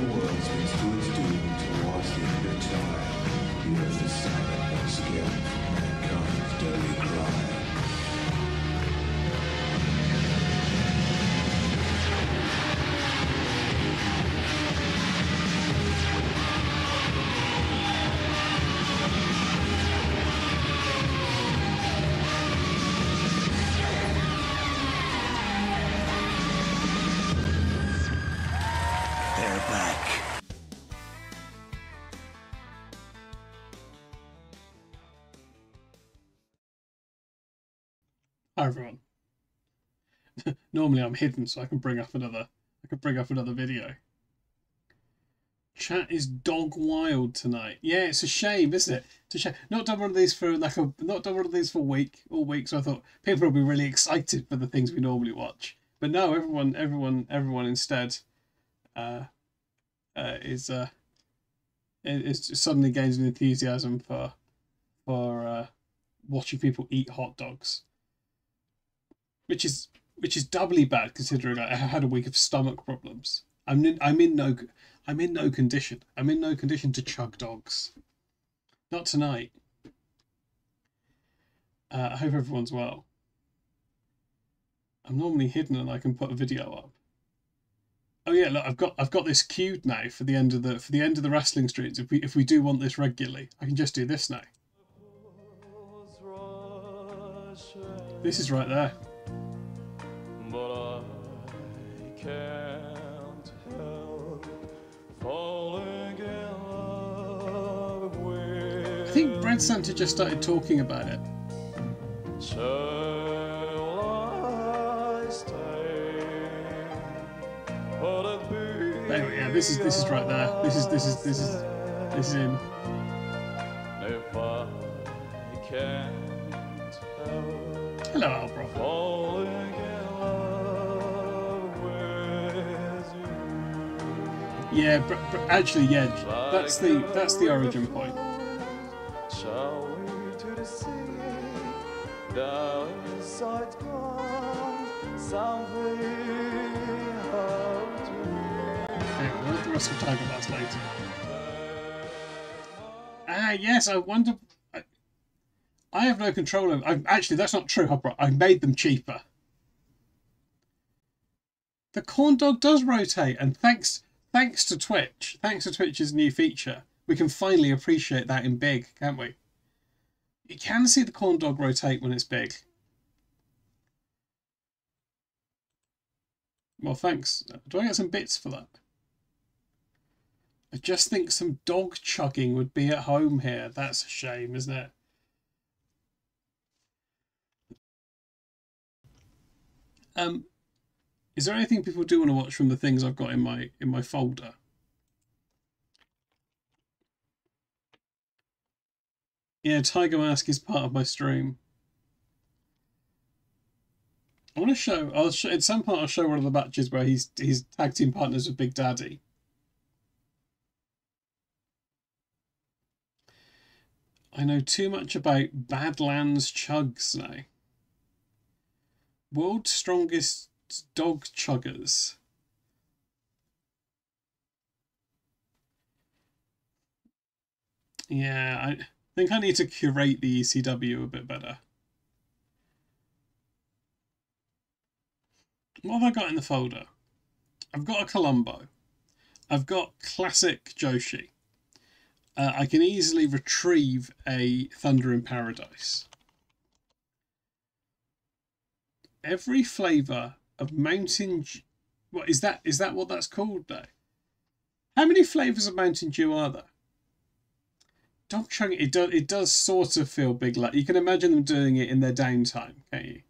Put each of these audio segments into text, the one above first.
the world spins to its doom towards the end of time, the earth is silent once again mankind's deadly cry. Hi everyone. Normally I'm hidden so I can bring up another I can bring up another video. Chat is dog wild tonight. Yeah, it's a shame, isn't it? Shame. Not done one of these for like a not done one of these for a week all week, so I thought people will be really excited for the things we normally watch. But no, everyone everyone everyone instead uh, uh is uh is suddenly gains an enthusiasm for for uh watching people eat hot dogs which is which is doubly bad considering I had a week of stomach problems. I'm in, I'm in no I'm in no condition. I'm in no condition to chug dogs. Not tonight. Uh, I hope everyone's well. I'm normally hidden and I can put a video up. Oh yeah, look, I've got I've got this queued now for the end of the for the end of the wrestling streams. If we if we do want this regularly, I can just do this now. This is right there. With I think Bread Santa just started talking about it. Shall I stay? Would it be There we go. This is this is right there. This is this is this is this is him. If I can't Hello, Albro. falling in love with you. Yeah, br- br- actually, yeah. That's the that's the origin point. To me. Anyway, the rest of Tiger Blast later. Ah, yes. I wonder. I, I have no control over. I, actually, that's not true, Hopper. I made them cheaper. The corn dog does rotate, and thanks thanks to Twitch, thanks to Twitch's new feature, we can finally appreciate that in big, can't we? You can see the corn dog rotate when it's big. Well, thanks. Do I get some bits for that? I just think some dog chugging would be at home here. That's a shame, isn't it? Um, is there anything people do want to watch from the things I've got in my in my folder? Yeah, Tiger Mask is part of my stream. I want to show. I'll show at some point. I'll show one of the matches where he's he's tag team partners with Big Daddy. I know too much about Badlands Chugs now. World's strongest dog chuggers. Yeah, I think I need to curate the ECW a bit better. What have I got in the folder? I've got a Columbo. I've got classic Joshi. Uh, I can easily retrieve a Thunder in Paradise. Every flavour of Mountain Dew. What is that? Is that what that's called though? How many flavours of Mountain Dew are there? Dog chugging. It does. It does sort of feel big. Like you can imagine them doing it in their downtime, can't you?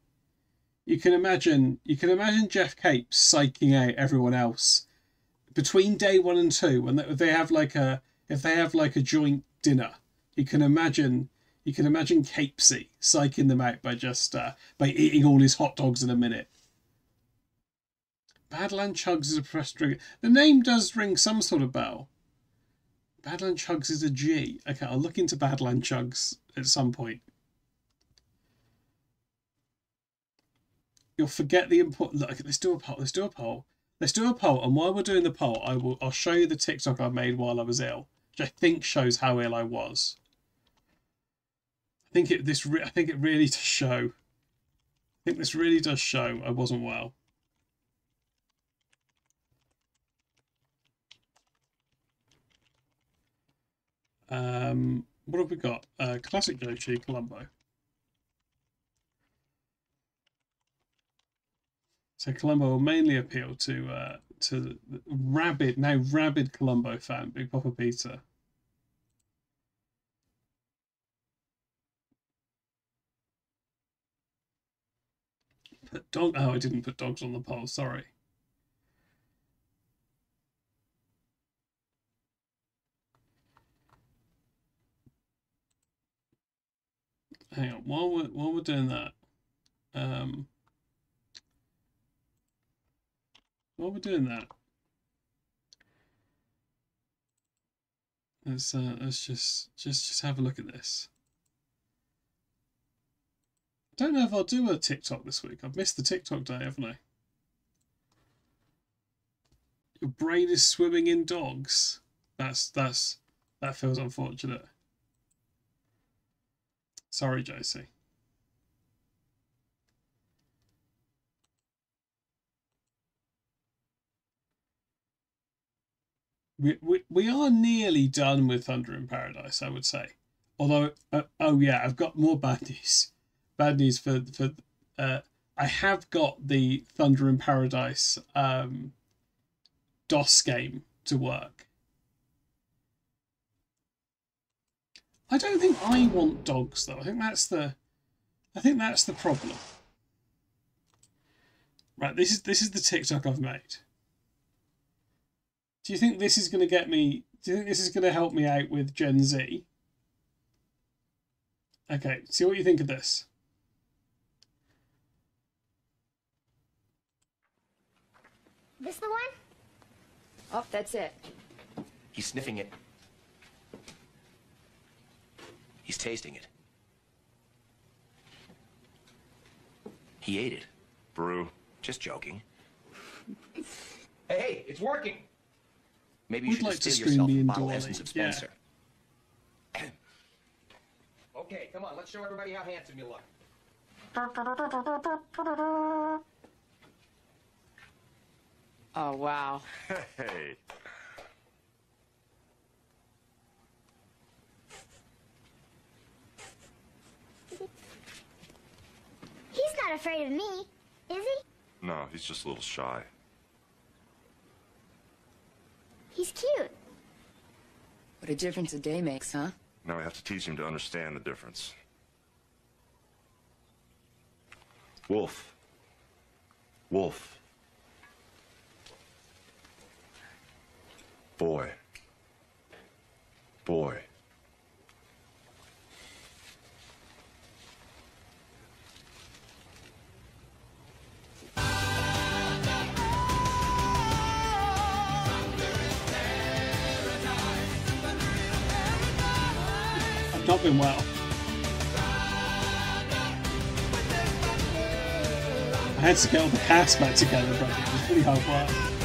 You can imagine. You can imagine Geoff Capes psyching out everyone else between day one and two when they, they have like a if they have like a joint dinner. You can imagine. You can imagine Capesy psyching them out by just uh, by eating all his hot dogs in a minute. Badland Chugs is a press trigger. The name does ring some sort of bell. Badland Chugs is a G. Okay, I'll look into Badland Chugs at some point. You'll forget the important. Look, let's do a poll. Let's do a poll. Let's do a poll, and while we're doing the poll, I will I'll show you the TikTok I made while I was ill, which I think shows how ill I was. I think it this I think it really does show. I think this really does show I wasn't well. Um, what have we got? Uh, classic Joshi Columbo. So Columbo will mainly appeal to uh, to rabid now rabid Columbo fan, Big Papa Peter. Put dog. Oh, I didn't put dogs on the poll. Sorry. Hang on. While we're while we're doing that, um, while we're doing that, let's uh, let's just just just have a look at this. I don't know if I'll do a TikTok this week. I've missed the TikTok day, haven't I? Your brain is swimming in dogs. That's that's that feels unfortunate. Sorry, Josie. We, we, we are nearly done with Thunder in Paradise, I would say. Although, uh, oh yeah, I've got more bad news. Bad news for for uh, I have got the Thunder in Paradise um, DOS game to work. I don't think I want dogs though. I think that's the I think that's the problem. Right, this is this is the TikTok I've made. Do you think this is going to get me do you think this is going to help me out with Gen Z? Okay, see what you think of this. This the one? Oh, that's it. He's sniffing it. He's tasting it. He ate it. Brew. Just joking. Hey, hey, it's working. Maybe you Would should like to distill screen yourself me a in bottle essence of yeah. Spencer. Okay, come on, let's show everybody how handsome you look. Oh, wow. Hey. He's not afraid of me, is he? No, he's just a little shy. He's cute. What a difference a day makes, huh? Now we have to teach him to understand the difference. Wolf. Wolf. Boy. Boy. Well. I had to get all the cast back together, but it was pretty hard work.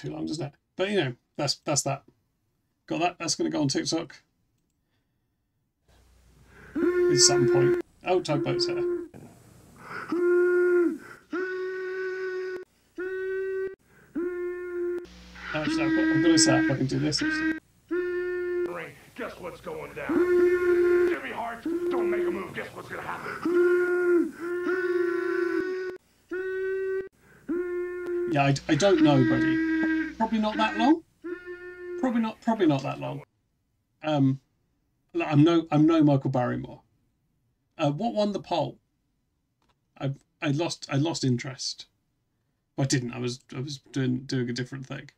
Too long, doesn't it? But you know, that's that's that. Got that? That's going to go on TikTok. At some point. Oh, tugboat's here. Actually, I've got, I'm going to set up. I can do this. Actually. Guess what's going down? Jimmy Hart, don't make a move. Guess what's gonna happen? Yeah, I, I don't know, buddy. Probably not that long. Probably not. Probably not that long. Um, I'm no. I'm no Michael Barrymore. Uh, what won the poll? I I lost. I lost interest. I didn't. I was. I was doing doing a different thing.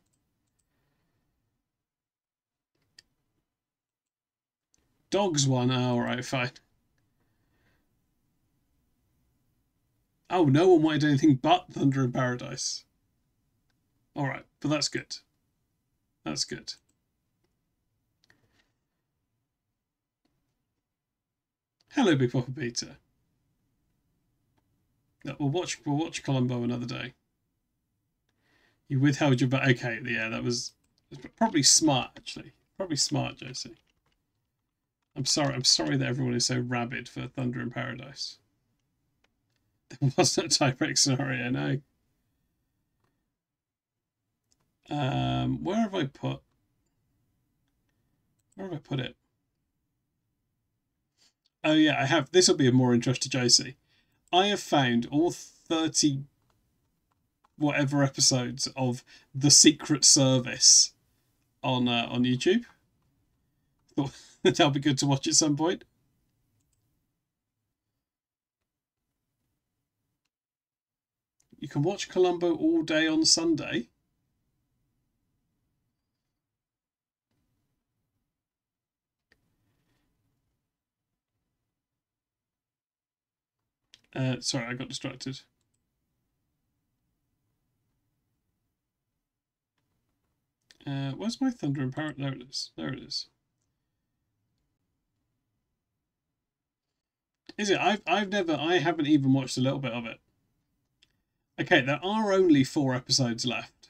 Dogs won. Oh, all right, fine. Oh, no one wanted anything but Thunder in Paradise. All right, but that's good. That's good. Hello, Big Papa Peter. No, we'll watch. We'll watch Columbo another day. You withheld your but okay, yeah, that was probably smart actually. Probably smart, Josie. I'm sorry. I'm sorry that everyone is so rabid for Thunder in Paradise. There wasn't a typewriter scenario, no. Um, where have I put? Where have I put it? Oh yeah, I have. This will be of more interest to Josie. I have found all thirty whatever episodes of The Secret Service on uh, on YouTube. That'll be good to watch at some point. You can watch Columbo all day on Sunday. Uh, sorry, I got distracted. Uh, where's my Thunder and Parrot? There it is. There it is. Is it? I've I've never I haven't even watched a little bit of it. Okay, there are only four episodes left.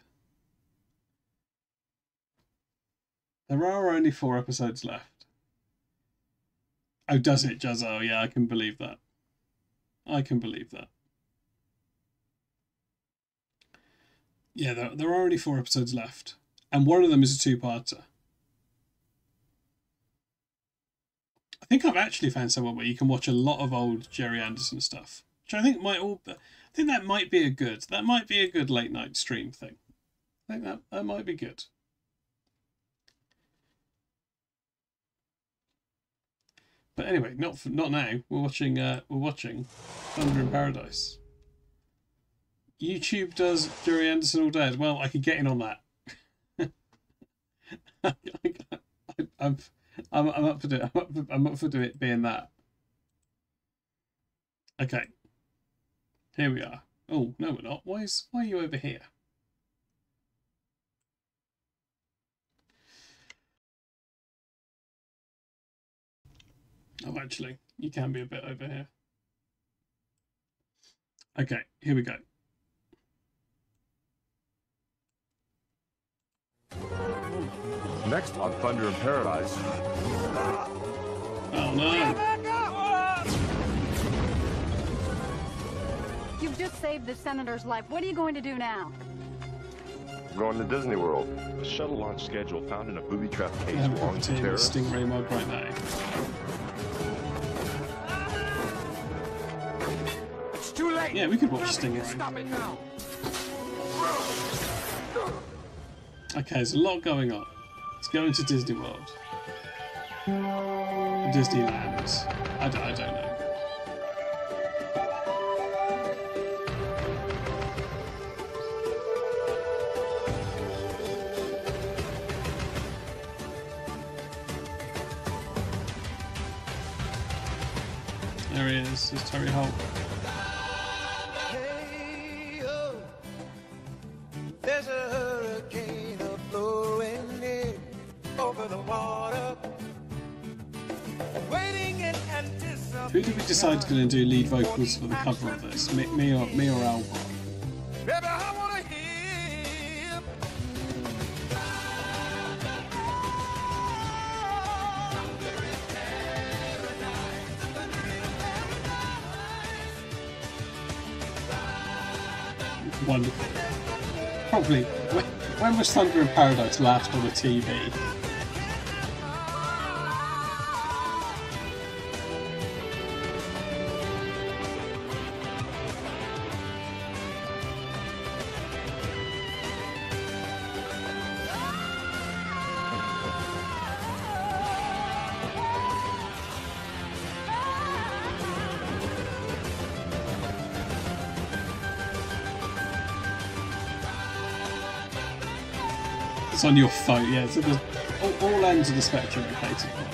There are only four episodes left. Oh, does it, Jazzo? Yeah, I can believe that. I can believe that. Yeah, there, there are already four episodes left. And one of them is a two-parter. I think I've actually found somewhere where you can watch a lot of old Gerry Anderson stuff. Which I think might all I think that might be a good that might be a good late night stream thing. I think that, that might be good. But anyway, not for, not now. We're watching uh we're watching Thunder in Paradise. YouTube does Gerry Anderson all day. Well, I could get in on that. I, am I'm, I'm up for it. I'm up for, I'm up for it being that. Okay. Here we are. Oh no, we're not. Why is why are you over here? Oh, actually, you can be a bit over here. Okay, here we go. Next on Thunder in Paradise. Oh no. You've just saved the senator's life. What are you going to do now? Going to Disney World. A shuttle launch schedule found in a booby trap case have a belonging cup to of tea with terrorists. Stingray mug right now. Yeah, we could watch Stingray. Stop it now. Okay, there's a lot going on. Let's go into Disney World. Disneyland. I don't, I don't know. There he is. There's Terry Holt. Who did we decide is going to do lead vocals for the cover of this? Me, me or me or Alvar? Baby, I wanna hear. Wonderful. Probably. When, when was Thunder in Paradise last on the TV? It's on your phone, yeah. So there's all, all ends of the spectrum are for.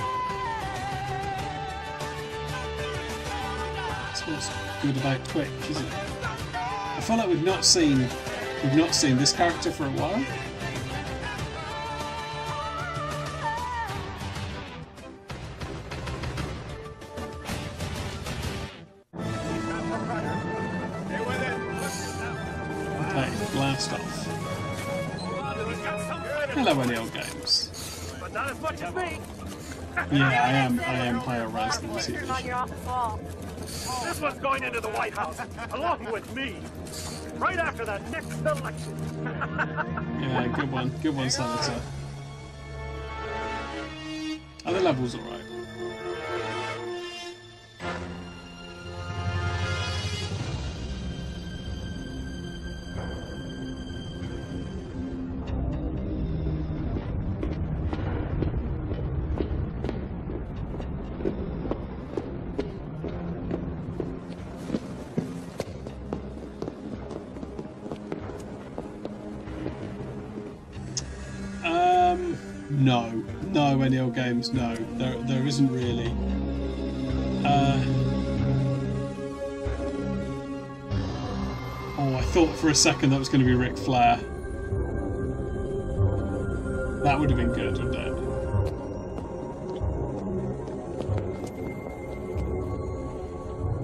That's what's good about Twitch, isn't it? I feel like we've not seen we've not seen this character for a while. Res than the Posters series. on your office wall. This one's going into the White House, along with me. Right after the next election. Yeah, good one. Good one, Senator. Other level's alright. No, games, no. There, there isn't really. Uh, oh, I thought for a second that was going to be Ric Flair. That would have been good, wouldn't it?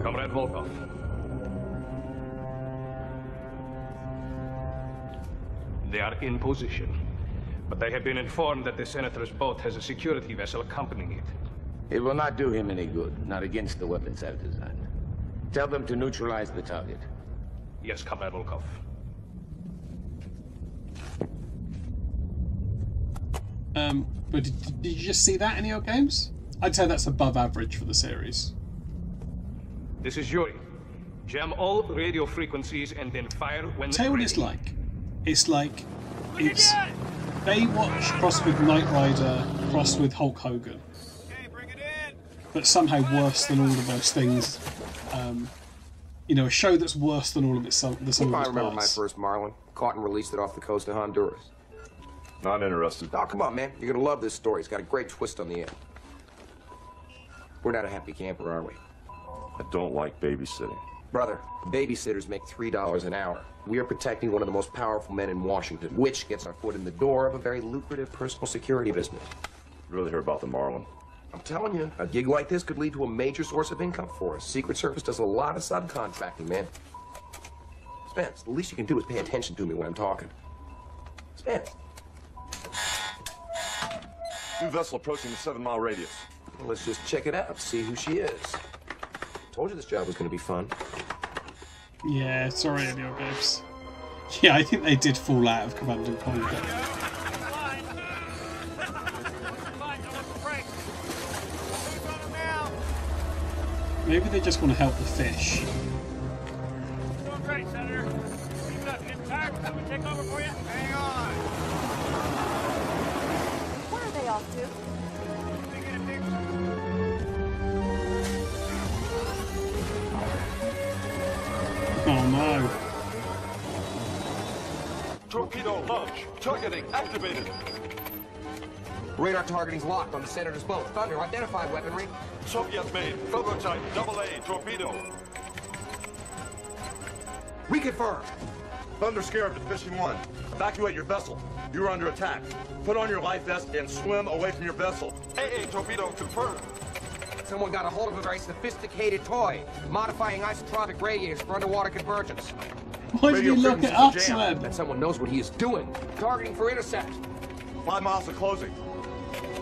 Comrade Volkov. They are in position, but they have been informed that the Senator's boat has a security vessel accompanying it. It will not do him any good, not against the weapons I've designed. Tell them to neutralize the target. Yes, Comrade Volkov. Um, but did, did you just see that in your games? I'd say that's above average for the series. This is Yuri. Jam all radio frequencies and then fire when Tell you what it's like. It's like it's Baywatch crossed with Knight Rider crossed with Hulk Hogan. But somehow worse than all of those things. Um, you know, a show that's worse than all of its the sum I of its remember my parts. first Marlin. Caught and released it off the coast of Honduras. Not interested. Oh, come on, man. You're gonna love this story. It's got a great twist on the end. We're not a happy camper, are we? I don't like babysitting. Brother, babysitters make $3 an hour. We are protecting one of the most powerful men in Washington, which gets our foot in the door of a very lucrative personal security business. Really hear about the Marlin. I'm telling you, a gig like this could lead to a major source of income for us. Secret Service does a lot of subcontracting, man. Spence, the least you can do is pay attention to me when I'm talking. Spence. New vessel approaching the seven mile radius. Well, let's just check it out, see who she is. Told you this job was gonna be fun. Yeah, sorry, Video Games. Yeah, I think they did fall out of Command and Conquer. Maybe they just want to help the fish. Targeting activated. Radar targeting's locked on the senator's boat. Thunder, identified weaponry. Soviet made. Prototype double A torpedo. Reconfirm. Thunder Scarab to Fishing One. Evacuate your vessel. You are under attack. Put on your life vest and swim away from your vessel. AA torpedo confirmed. Someone got a hold of a very sophisticated toy, modifying isotropic radiators for underwater convergence. Why did you look at us, man? That someone knows what he is doing. Targeting for intercept. Five miles of closing.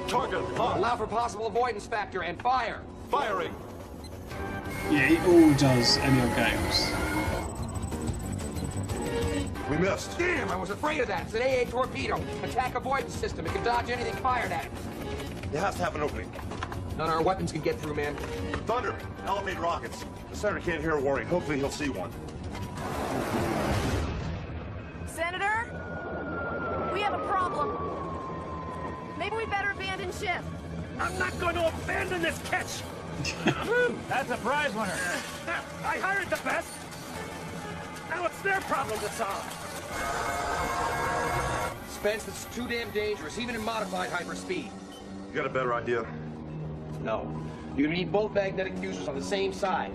Target locked. Allow for possible avoidance factor and fire. Firing. Yeah, it all does any old games. We missed. Damn, I was afraid of that. It's an AA torpedo. Attack avoidance system. It can dodge anything fired at it. It has to have an opening. None of our weapons can get through, man. Thunder, elevate rockets. The senator can't hear a warning. Hopefully he'll see one. Have a problem. Maybe we better abandon ship. I'm not going to abandon this catch. That's a prize winner. I hired the best. Now it's their problem to solve. Spence, this is too damn dangerous, even in modified hyperspeed. You got a better idea? No. You need both magnetic fuses on the same side.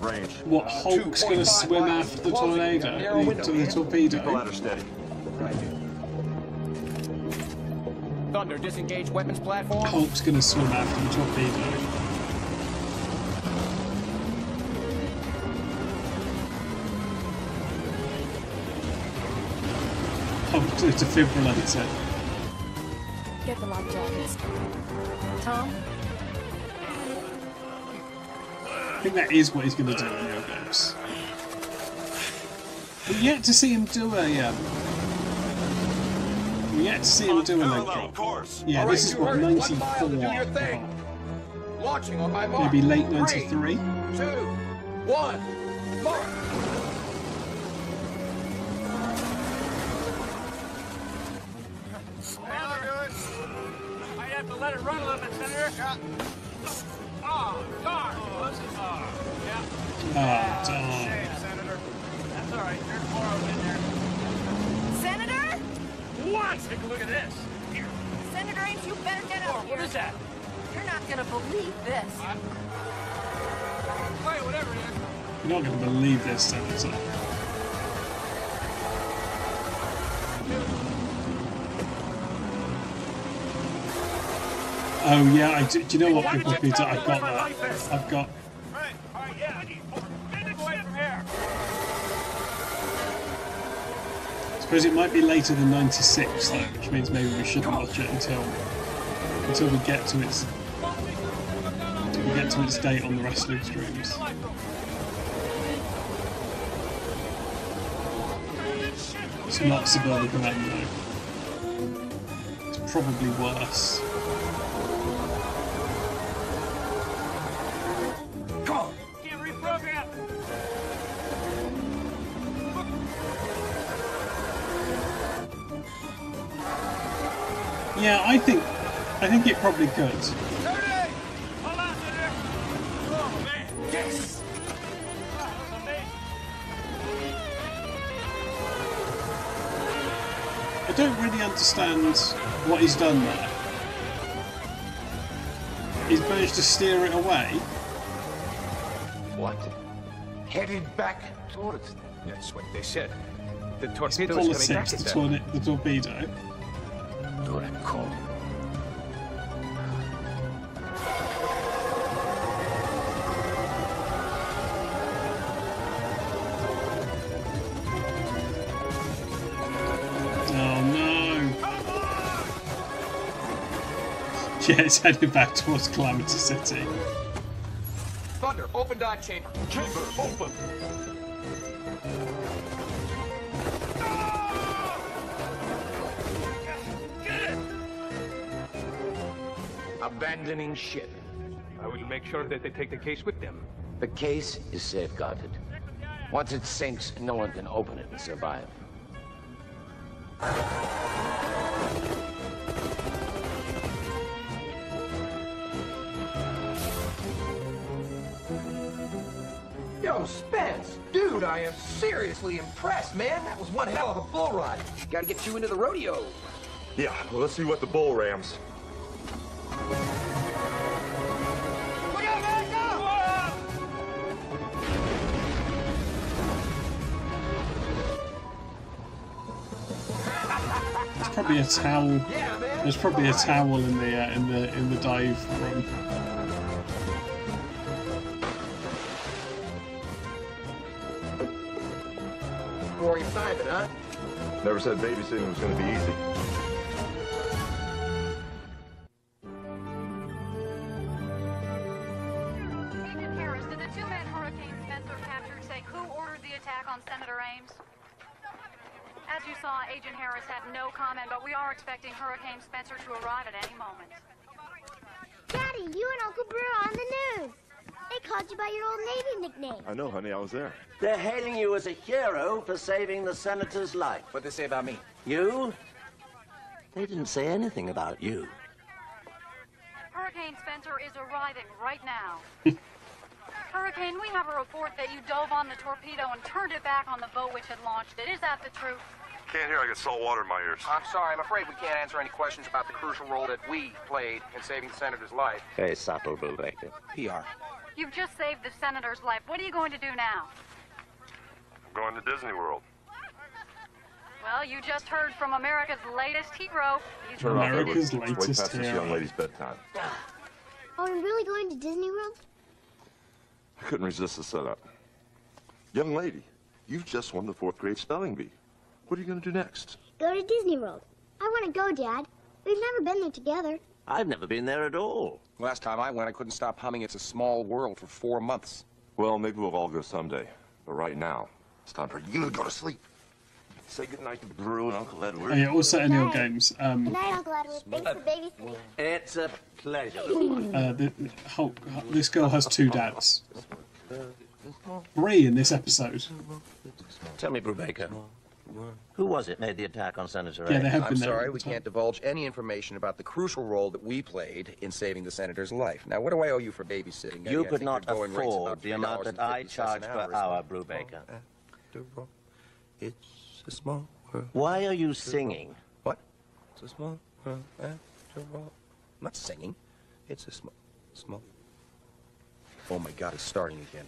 Range. What, Hulk's going to swim after the Closing. tornado? Narrow the- To the man. Keep the torpedo? ladder steady. Thunder, disengage weapons platform. Hulk's going to swim after the torpedo. Hulk's going to defibrillate it. Get the life jackets. Tom? I think that is what he's going to do in Yogos. We're yet to see him do a. Um, we're yet to see him do a leg drop. Yeah, All this is what you heard it. One mile 94. do your thing. Launching on my mark. Maybe late 93. Two, one, mark. I have to let it run a little bit, Senator. Yeah. Oh, darn. Was? Oh, yeah. Ah, darn. Shame, Senator. That's all right. There's more of them in there. Senator? What? Take a look at this. Here. Senator Ames, you better get Oh, out here. what is that? You're not gonna believe this. Wait, whatever it is. You're not going to believe this, Senator. Oh yeah, I do, do you know what people do? I've got that. I've got. Right. All right, yeah. Get it away from here. I it might be later than '96 though, which means maybe we shouldn't watch it until until we get to its we get to its date on the wrestling streams. It's not Suburban Commando. It's probably worse. Yeah, I think I think it probably could. Hold on, Senator. Man. Yes. That was amazing. I don't really understand what he's done there. He's managed to steer it away. What? Headed back towards them. That's what they said. The It's torpedo is coming back politics, at them. torni- the torpedo. Yeah, it's headed back towards Calamity City. Thunder, open dot chamber. Chamber open. Abandoning ship. I will make sure that they take the case with them. The case is safeguarded. Once it sinks, no one can open it and survive. Yo, Spence, dude, I am seriously impressed, man. That was one hell of a bull ride. Gotta get you into the rodeo. Yeah, well, let's see what the bull rams. Look out, man, go! There's probably a towel. There's probably a towel in the uh, in the in the dive room. Never said babysitting was going to be easy. Called you by your old Navy nickname. I know, honey, I was there. They're hailing you as a hero for saving the senator's life. What'd they say about me? You? They didn't say anything about you. Hurricane Spencer is arriving right now. Hurricane, we have a report that you dove on the torpedo and turned it back on the boat which had launched it. Is that the truth? can't hear. I got salt water in my ears. I'm sorry. I'm afraid we can't answer any questions about the crucial role that we played in saving the senator's life. Very subtle, Brubaker. PR. You've just saved the senator's life. What are you going to do now? I'm going to Disney World. Well, you just heard from America's latest hero. He's Turn off America's everything. It's way latest past this hero. young lady's bedtime. Oh, I'm really going to Disney World? I couldn't resist the setup. Young lady, you've just won the fourth grade spelling bee. What are you going to do next? Go to Disney World. I want to go, Dad. We've never been there together. I've never been there at all. Last time I went, I couldn't stop humming It's a Small World for four months. Well, maybe we'll all go someday. But right now, it's time for you to go to sleep. Say goodnight to Brew and Uncle Edward. Oh, yeah, all set in your games. Um, Good night, Uncle Edward. Thanks for babysitting. It's a pleasure. uh, the, Hulk, this girl has two dads. Three in this episode. Tell me, Brubaker, who was it made the attack on Senator Yeah, Ames? I'm sorry, we time. can't divulge any information about the crucial role that we played in saving the senator's life. Now, what do I owe you for babysitting? You I could not your going rate's afford the amount that I charge an per hour, hour, isn't? Brubaker. It's a small world. Why are you singing? What? It's a small world eh, after all. I'm not singing. It's a small, small. Oh my God, it's starting again.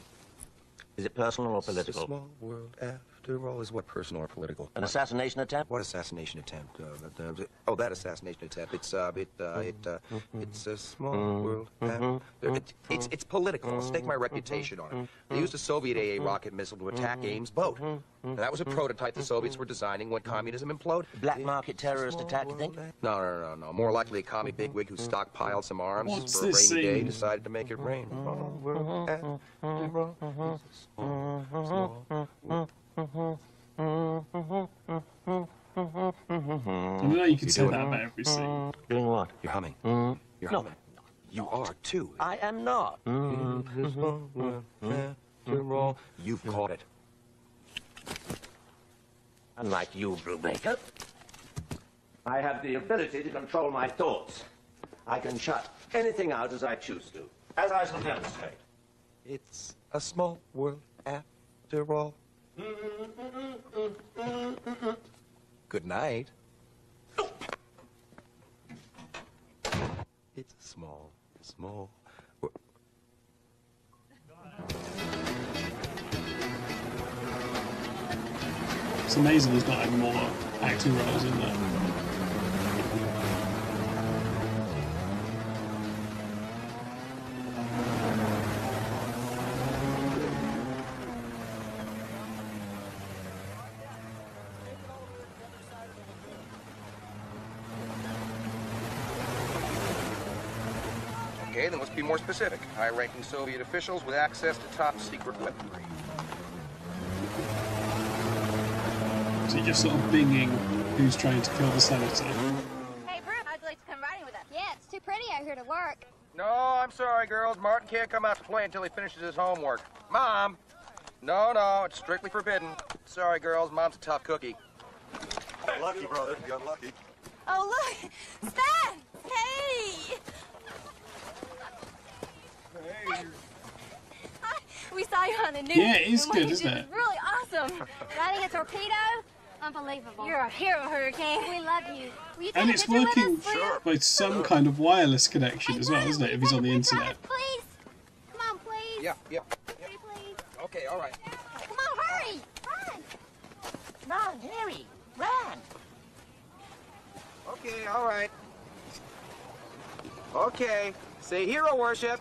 Is it personal or It's a political? small world after all. Is what personal or political? An assassination attempt? What assassination attempt? Uh, that, uh, oh, that assassination attempt. It's uh, it, uh, mm-hmm. it, uh, mm-hmm. it's a small mm-hmm. world. Uh, after- It, it's it's political. I'll stake my reputation on it. They used a Soviet AA rocket missile to attack Ames' boat. And that was a prototype the Soviets were designing when communism imploded. Black market terrorist attack, you think? No, no, no, no. More likely a commie bigwig who stockpiled some arms What's for a rainy this day decided to make it rain. Small world after all. It's a small, small Mm-hmm. I know you could You say that about every scene. Mm. Doing what? You're humming. Mm. You're No. humming. You are too. I am not. Mm-hmm. Mm-hmm. After all, you've caught it. Unlike you, Brubaker, I have the ability to control my thoughts. I can shut anything out as I choose to, as I shall demonstrate. It's a small world after all. Good night. It's small, small. It's amazing there's not even more acting roles in there. Be more specific. High-ranking Soviet officials with access to top-secret weaponry. So you're just sort of binging who's trying to kill the senator. Hey, Brooke, how'd you like to come riding with us? Yeah, it's too pretty out here to work. No, I'm sorry, girls. Martin can't come out to play until he finishes his homework. Mom! No, no, it's strictly forbidden. Sorry, girls. Mom's a tough cookie. Lucky, brother. You got lucky. Oh, look! Stan! Hey! Hi, we saw you on the news. Yeah, it is good, we isn't it? really awesome. Riding a torpedo? Unbelievable. You're a hero, Hurricane. We love you. Will you And it's picture with working us, please? by some kind of wireless connection as well, isn't it? If he's on the internet. Please. Come on, please. Yeah, yeah. Pretty please. Okay, all right. Come on, hurry. Run. Run, Harry, run! Okay, all right. Okay, say hero worship.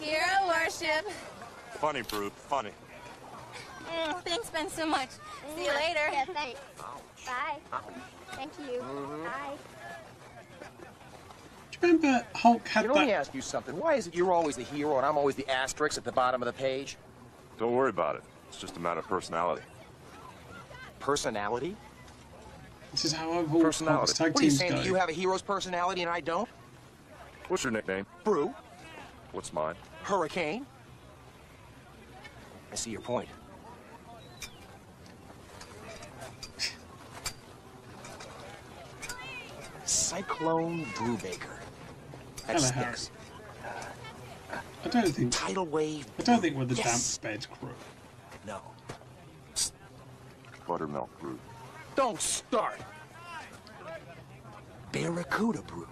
Hero worship. Funny, Brute. Funny. Mm, thanks, Ben, so much. See you later. Yeah, thanks. Bye. Thank you. Bye. Do you remember Hulk had You know, let me that? ask you something. Why is it you're always the hero and I'm always the asterisk at the bottom of the page? Don't worry about it. It's just a matter of personality. Personality? This is how Hulk Personality. Hulk's tag What are you saying? go. that You have a hero's personality and I don't? What's your nickname? Brew. What's mine? Hurricane. I see your point. Cyclone Brubaker. That Hello, Harry. sticks. I don't think. Tidal wave. I don't think we're the Yes. damp bed crew. No. Buttermilk brew. Don't start. Barracuda brew.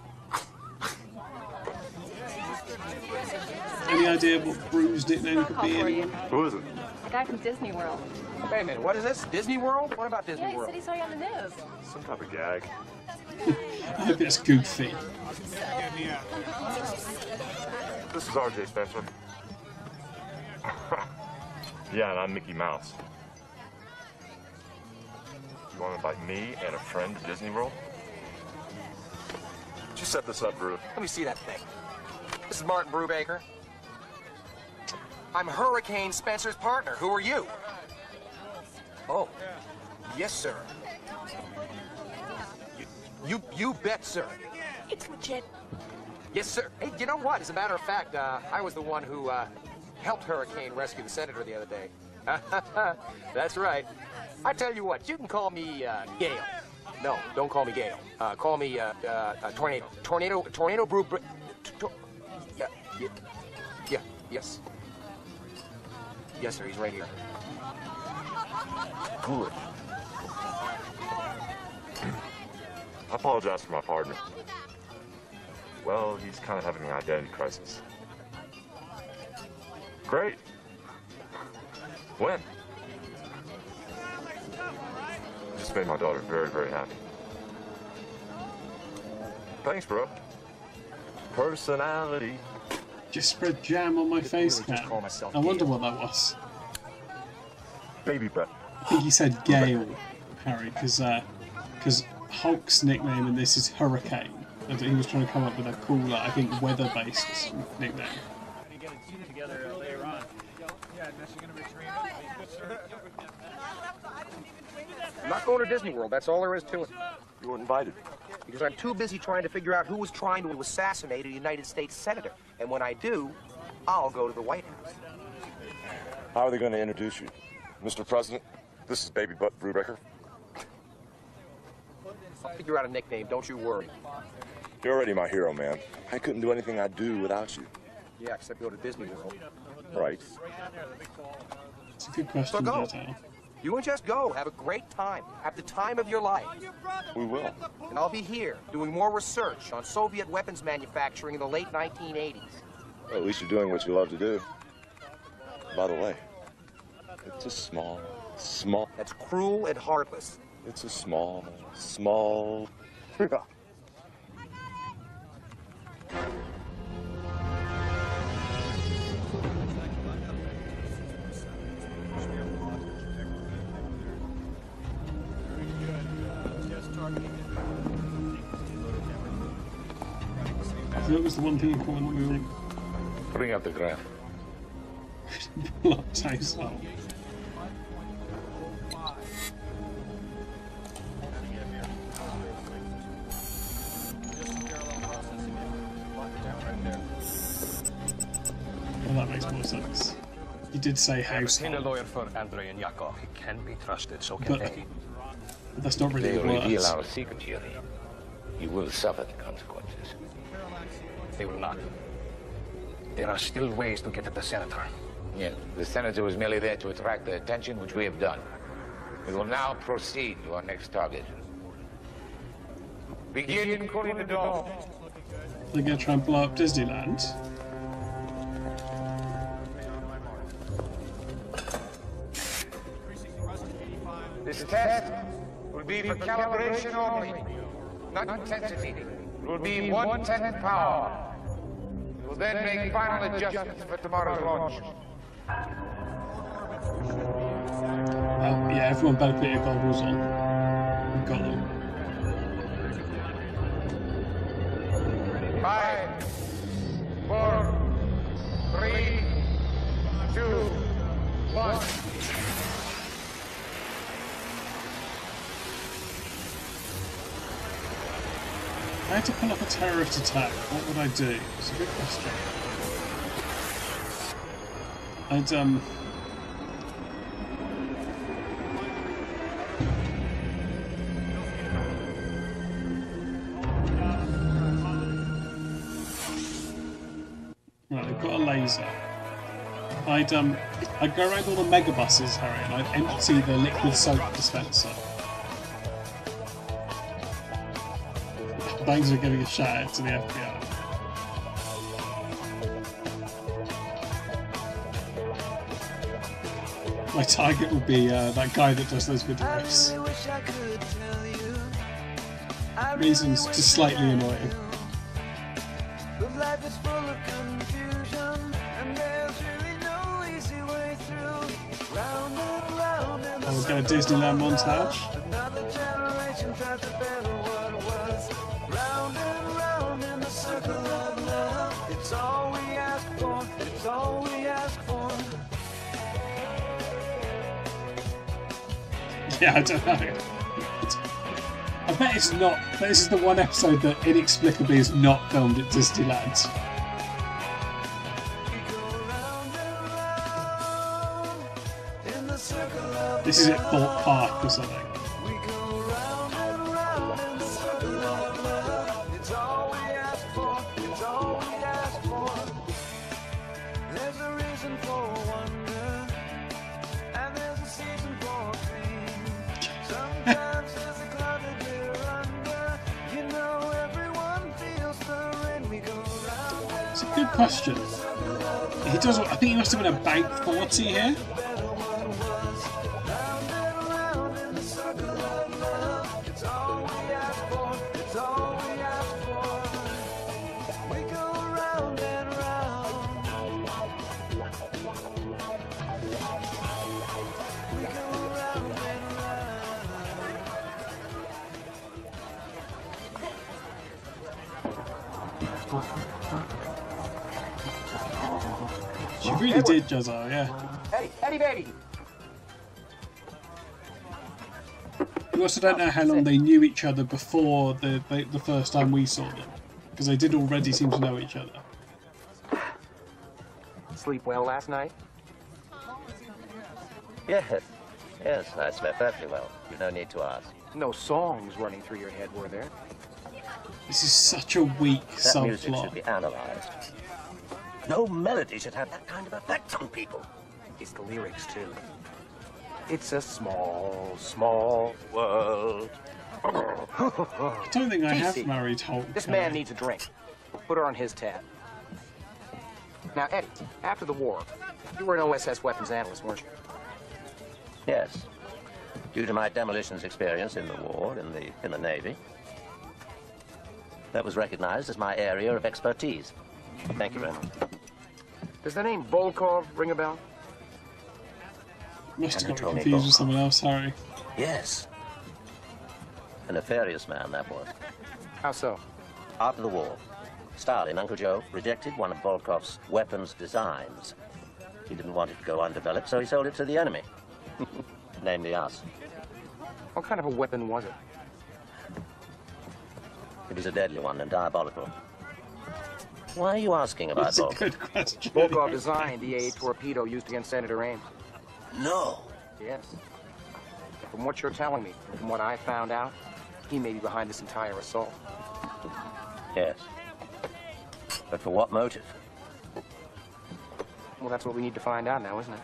Any idea what Brew's nickname could be? anyone? Who is it? A guy from Disney World. Wait a minute, what is this? Disney World? What about Disney Yeah, he World? said he saw you on the news. Some type of gag. I hope it's goofy. This is RJ Spencer. yeah, and I'm Mickey Mouse. You want to invite me and a friend to Disney World? Did you set this up, Brew? Let me see that thing. This is Martin Brubaker. I'm Hurricane Spencer's partner. Who are you? Oh, yes, sir. You, you, you bet, sir. It's legit. Yes, sir. Hey, you know what? As a matter of fact, uh, I was the one who uh, helped Hurricane rescue the senator the other day. That's right. I tell you what, you can call me uh, Gale. No, don't call me Gale. Uh, call me uh, uh, uh, Tornado. Tornado. Tornado Brew. Br- t- tor- yeah, yeah, yeah, yes. Yes, sir. He's right here. Good. I apologize for my partner. Well, he's kind of having an identity crisis. Great. When? Just made my daughter very, very happy. Thanks, bro. Personality. Just spread jam on my face really cam. I wonder what that was. Baby breath. I think he said Gale, Harry, because because uh, Hulk's nickname in this is Hurricane. And he was trying to come up with a cooler, I think, weather-based nickname. together later on. Yeah, unless you're gonna retrain I'm not going to Disney World. That's all there is to it. You weren't invited. Because I'm too busy trying to figure out who was trying to assassinate a United States senator. And when I do, I'll go to the White House. How are they going to introduce you? Mr. President, this is Baby Butt Brubaker. I'll figure out a nickname. Don't you worry. You're already my hero, man. I couldn't do anything I'd do without you. Yeah, except go to Disney World. Right. It's a good question, So go. Detail. You and just go. Have a great time. Have the time of your life. We will. And I'll be here doing more research on Soviet weapons manufacturing in the late 1980s. Well, at least you're doing what you love to do. By the way, it's a small, small. That's cruel and heartless. It's a small, small. that was the one thing you caught when we were Bring up the graph. blocked out. Well, that makes more sense. You did say I have house, seen a lawyer for Andrei and Yakov. He can be trusted, so can but they. that's not really They the reveal our secret, Yuri. You will suffer the consequences. They will not. There are still ways to get at the senator. Yeah, the senator was merely there to attract the attention, which we have done. We will now proceed to our next target. Begin calling the dog. They're going to try and blow up Disneyland. This test will be for calibration only, not intensity. It will be one-tenth power. Will then make final adjustments for tomorrow's launch. Oh, yeah, everyone better put your goggles on. Got them. I had to pull up a terrorist attack. What would I do? It's a good question. I'd um. Right, they've got a laser. I'd um, I'd go around all the megabuses, Harry, and I'd empty the liquid soap dispenser. Thanks for giving a shout out to the FBI. My target will be uh, that guy that does those videos. Reasons to slightly annoy him. Life is full of confusion, and really no easy way through. Round round in Oh, we'll get a Disneyland montage. Yeah, I don't know. I bet it's not. This is the one episode that inexplicably is not filmed at Disneyland. This is at Thorpe Park or something. 840 here. She really did, Jazar. Yeah. Eddie, Eddie, baby. We also don't know how long they knew each other before the the, the first time we saw them, because they did already seem to know each other. Sleep well last night? Yes. Yes, I slept perfectly well. No need to ask. No songs running through your head, were there? This is such a weak That music should be analyzed. No melody should have that kind of effect on people. It's the lyrics, too. It's a small, small world. I don't think I have TC, married Hulk. This man I? needs a drink. Put her on his tab. Now, Eddie, after the war, you were an OSS weapons analyst, weren't you? Yes. Due to my demolitions experience in the war, in the in the Navy. That was recognized as my area of expertise. Thank you very much. Does the name Volkov ring a bell? Must have got confused with someone else, Harry. Yes. A nefarious man, that was. How so? After the war, Stalin, Uncle Joe, rejected one of Volkov's weapons designs. He didn't want it to go undeveloped, so he sold it to the enemy. Namely us. What kind of a weapon was it? It was a deadly one and diabolical. Why are you asking about That's a Volkov? good question. Volkov designed the A torpedo used against Senator Ames. No. Yes. From what you're telling me, from what I found out, he may be behind this entire assault. Yes. But for what motive? Well, that's what we need to find out now, isn't it?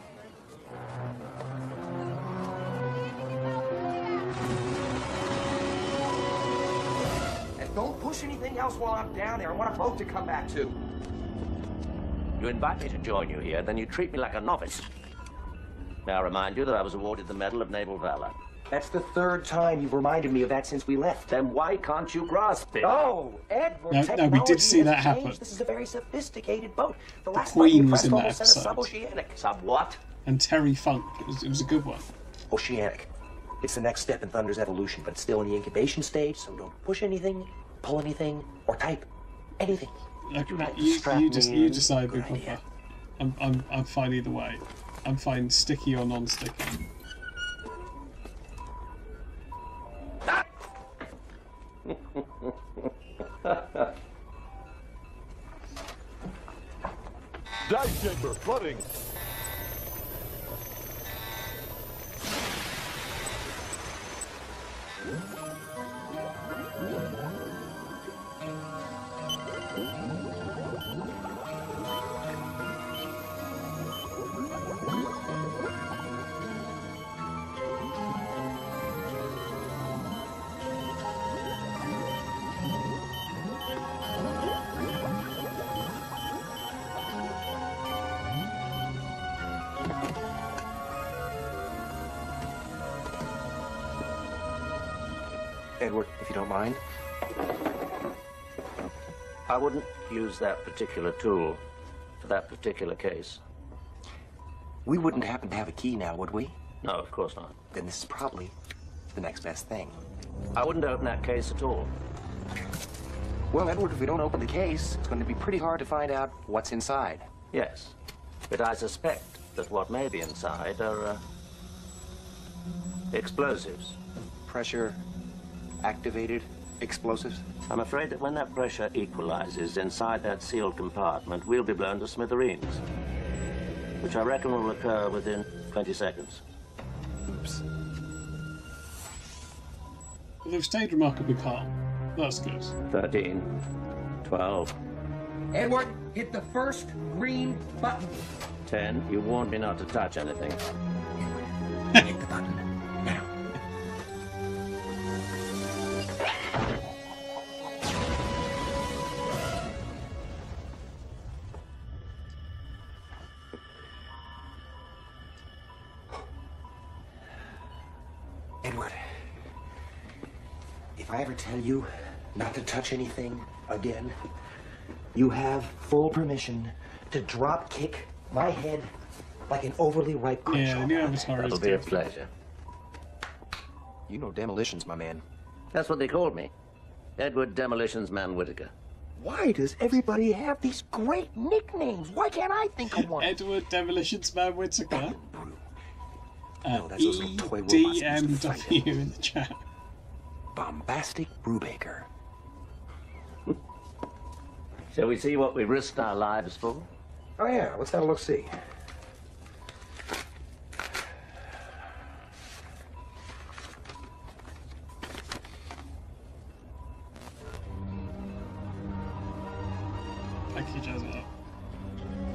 Don't push anything else while I'm down there. I want a boat to come back to. You invite me to join you here, then you treat me like a novice. May I remind you that I was awarded the Medal of Naval Valor. That's the third time you've reminded me of that since we left. Then why can't you grasp it? Oh, Edward, No, no, we did see that happen. changed. This is a very sophisticated boat. The, The last Queen was in we that pressed sent a episode. sub-oceanic. Sub what? And Terry Funk. It was, it was a good one. Oceanic. It's the next step in Thunder's evolution, but it's still in the incubation stage, so don't push anything, pull anything or type anything. You, you, just, you decide, I'm, I'm, I'm fine either way. I'm fine sticky or non-sticky. Dive chamber flooding. Yeah. I wouldn't use that particular tool for that particular case. We wouldn't happen to have a key now, would we? No, of course not. Then this is probably the next best thing. I wouldn't open that case at all. Well, Edward, if we don't open the case, it's going to be pretty hard to find out what's inside. Yes, but I suspect that what may be inside are uh, explosives. Pressure activated explosives? I'm afraid that when that pressure equalizes inside that sealed compartment, we'll be blown to smithereens, which I reckon will occur within 20 seconds. Oops. Well, they've stayed remarkably calm. That's good. 13, 12, Edward, hit the first green button. 10. You warned me not to touch anything. You not to touch anything again, you have full permission to drop kick my head like an overly ripe Yeah, crenshaw. New Avatar That'll be a pleasure. You know demolitions, my man. That's what they called me. Edward Demolitions Man Whitaker. Why does everybody have these great nicknames? Why can't I think of one? Edward Demolitions Man Whitaker. Uh, No, that's those little toy robots you used to fight EDMW in the chat. Bombastic Brubaker. Shall we see what we risked our lives for? Oh yeah, let's have a look see. Package as up.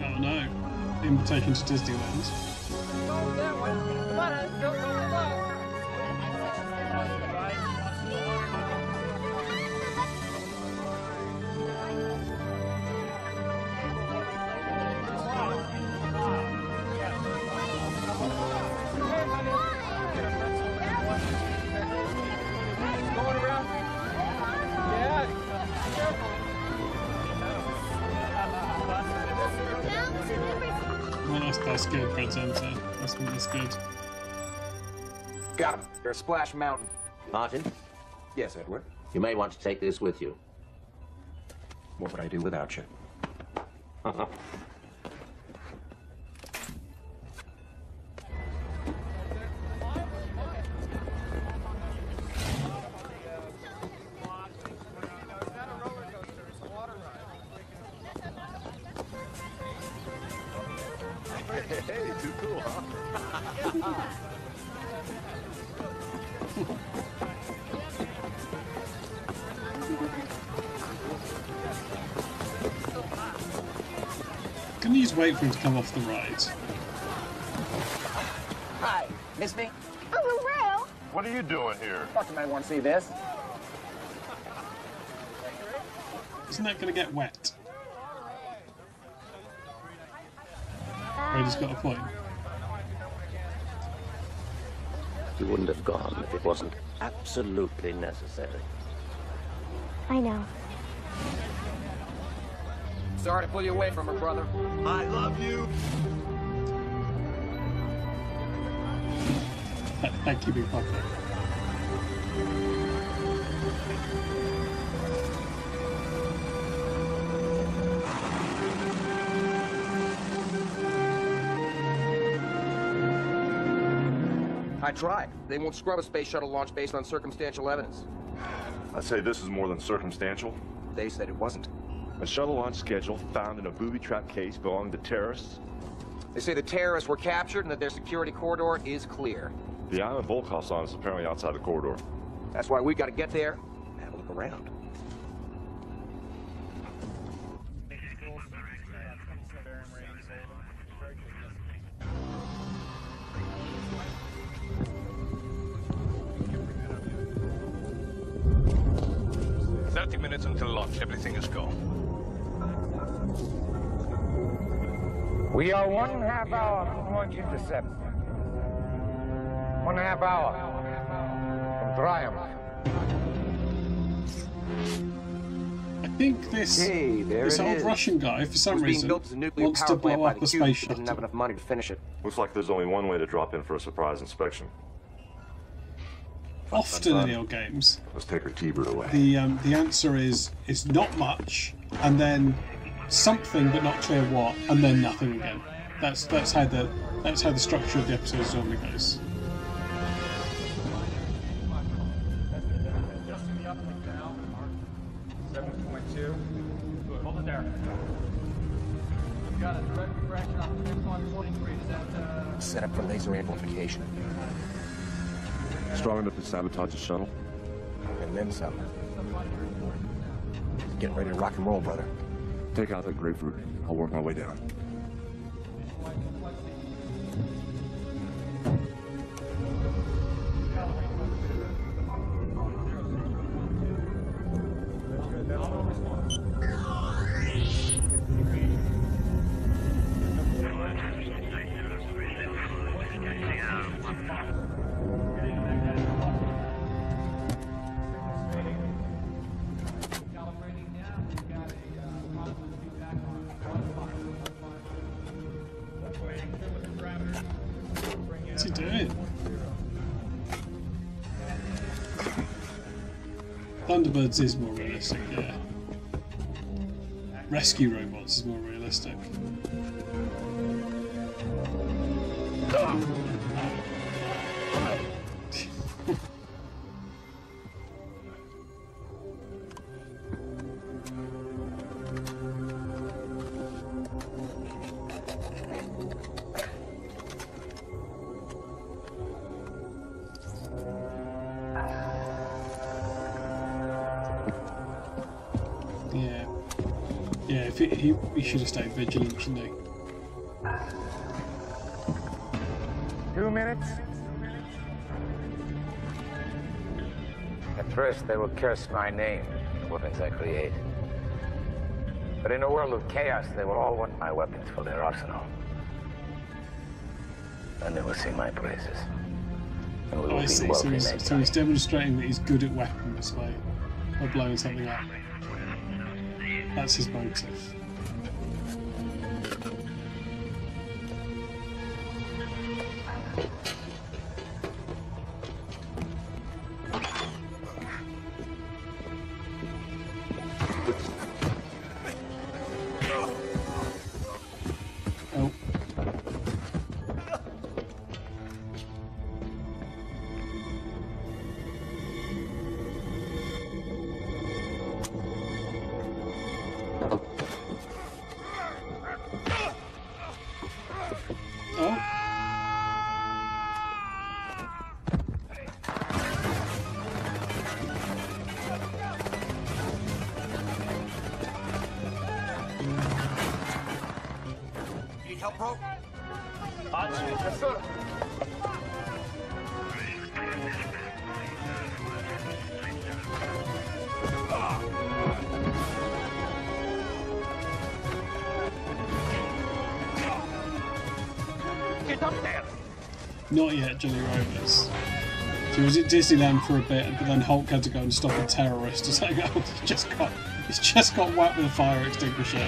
Oh no. Invitation to Disneyland. Got Splash Mountain. Martin, Yes, Edward. you may want to take this with you. What would I do without you? Can you just wait for him to come off the ride? Hi, miss me? Oh, Uncle Ro, What are you doing here? Thought you might want to see this. Isn't that going to get wet? Uh, Brady's got a point. You wouldn't have gone if it wasn't absolutely necessary. I know. Sorry to pull you away from her, brother. I love you. Thank you, Big Papa. I tried. They won't scrub a space shuttle launch based on circumstantial evidence. I say this is more than circumstantial. They said it wasn't. A shuttle launch schedule found in a booby trap case belonging to terrorists. They say the terrorists were captured and that their security corridor is clear. The island Volkov is apparently outside the corridor. That's why we got to get there and have a look around. We are one half hour from launch intercept. One half hour from Triumph. I think this Hey, there this old is. Russian guy, for some It was being reason, built as a nuclear wants to blow up the a Cubes, space but didn't have enough money to finish it. Looks like there's only one way to drop in for a surprise inspection. Often in Neil games, Let's take her T-bird away. the um, the answer is it's not much, and then something but not clear what, and then nothing again. That's that's how the that's how the structure of the episodes normally goes. Seven point two. Hold it there. Got a direct refraction on six one forty-three. Is that uh? Set up for laser amplification. Strong enough to sabotage the shuttle? And then some. Get ready to rock and roll, brother. Take out that grapefruit. I'll work my way down. Thunderbirds is more realistic, yeah. Rescue robots is more realistic. He, he should have stayed vigilant, shouldn't he? Two minutes. At first, they will curse my name, the weapons I create. But in a world of chaos, they will all want my weapons for their arsenal. And they will sing my praises. And we will Oh, I be see. So he's, so he's demonstrating that he's good at weapons by, by blowing something up. That's his motive. Not yet, Johnny Rovers. So he was at Disneyland for a bit, but then Hulk had to go and stop a terrorist or something else. He's just got, he's just got whacked with a fire extinguisher.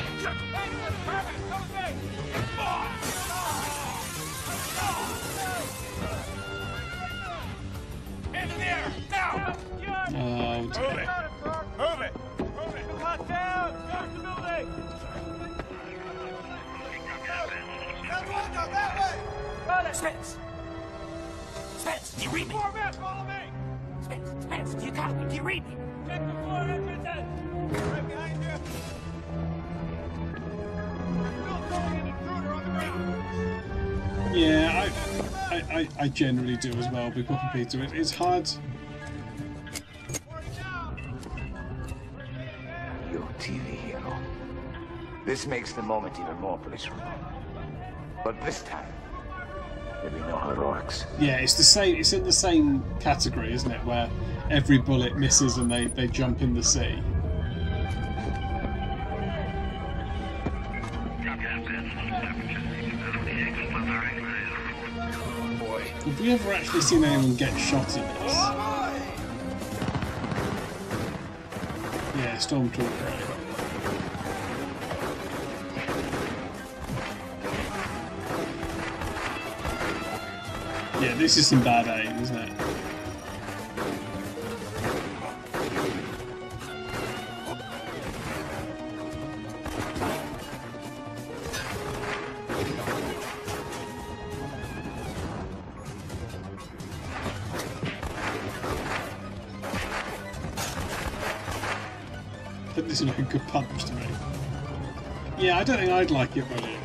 Papa It, it's hard. You TV hero. This makes the moment even more blissful. But this time, there'll be no heroics. Yeah, it's the same. It's in the same category, isn't it? Where every bullet misses and they, they jump in the sea. Have you ever actually seen anyone get shot in this? Yeah, Stormtrooper. right? Yeah, this is some bad aim, isn't it? I don't think I'd like it really.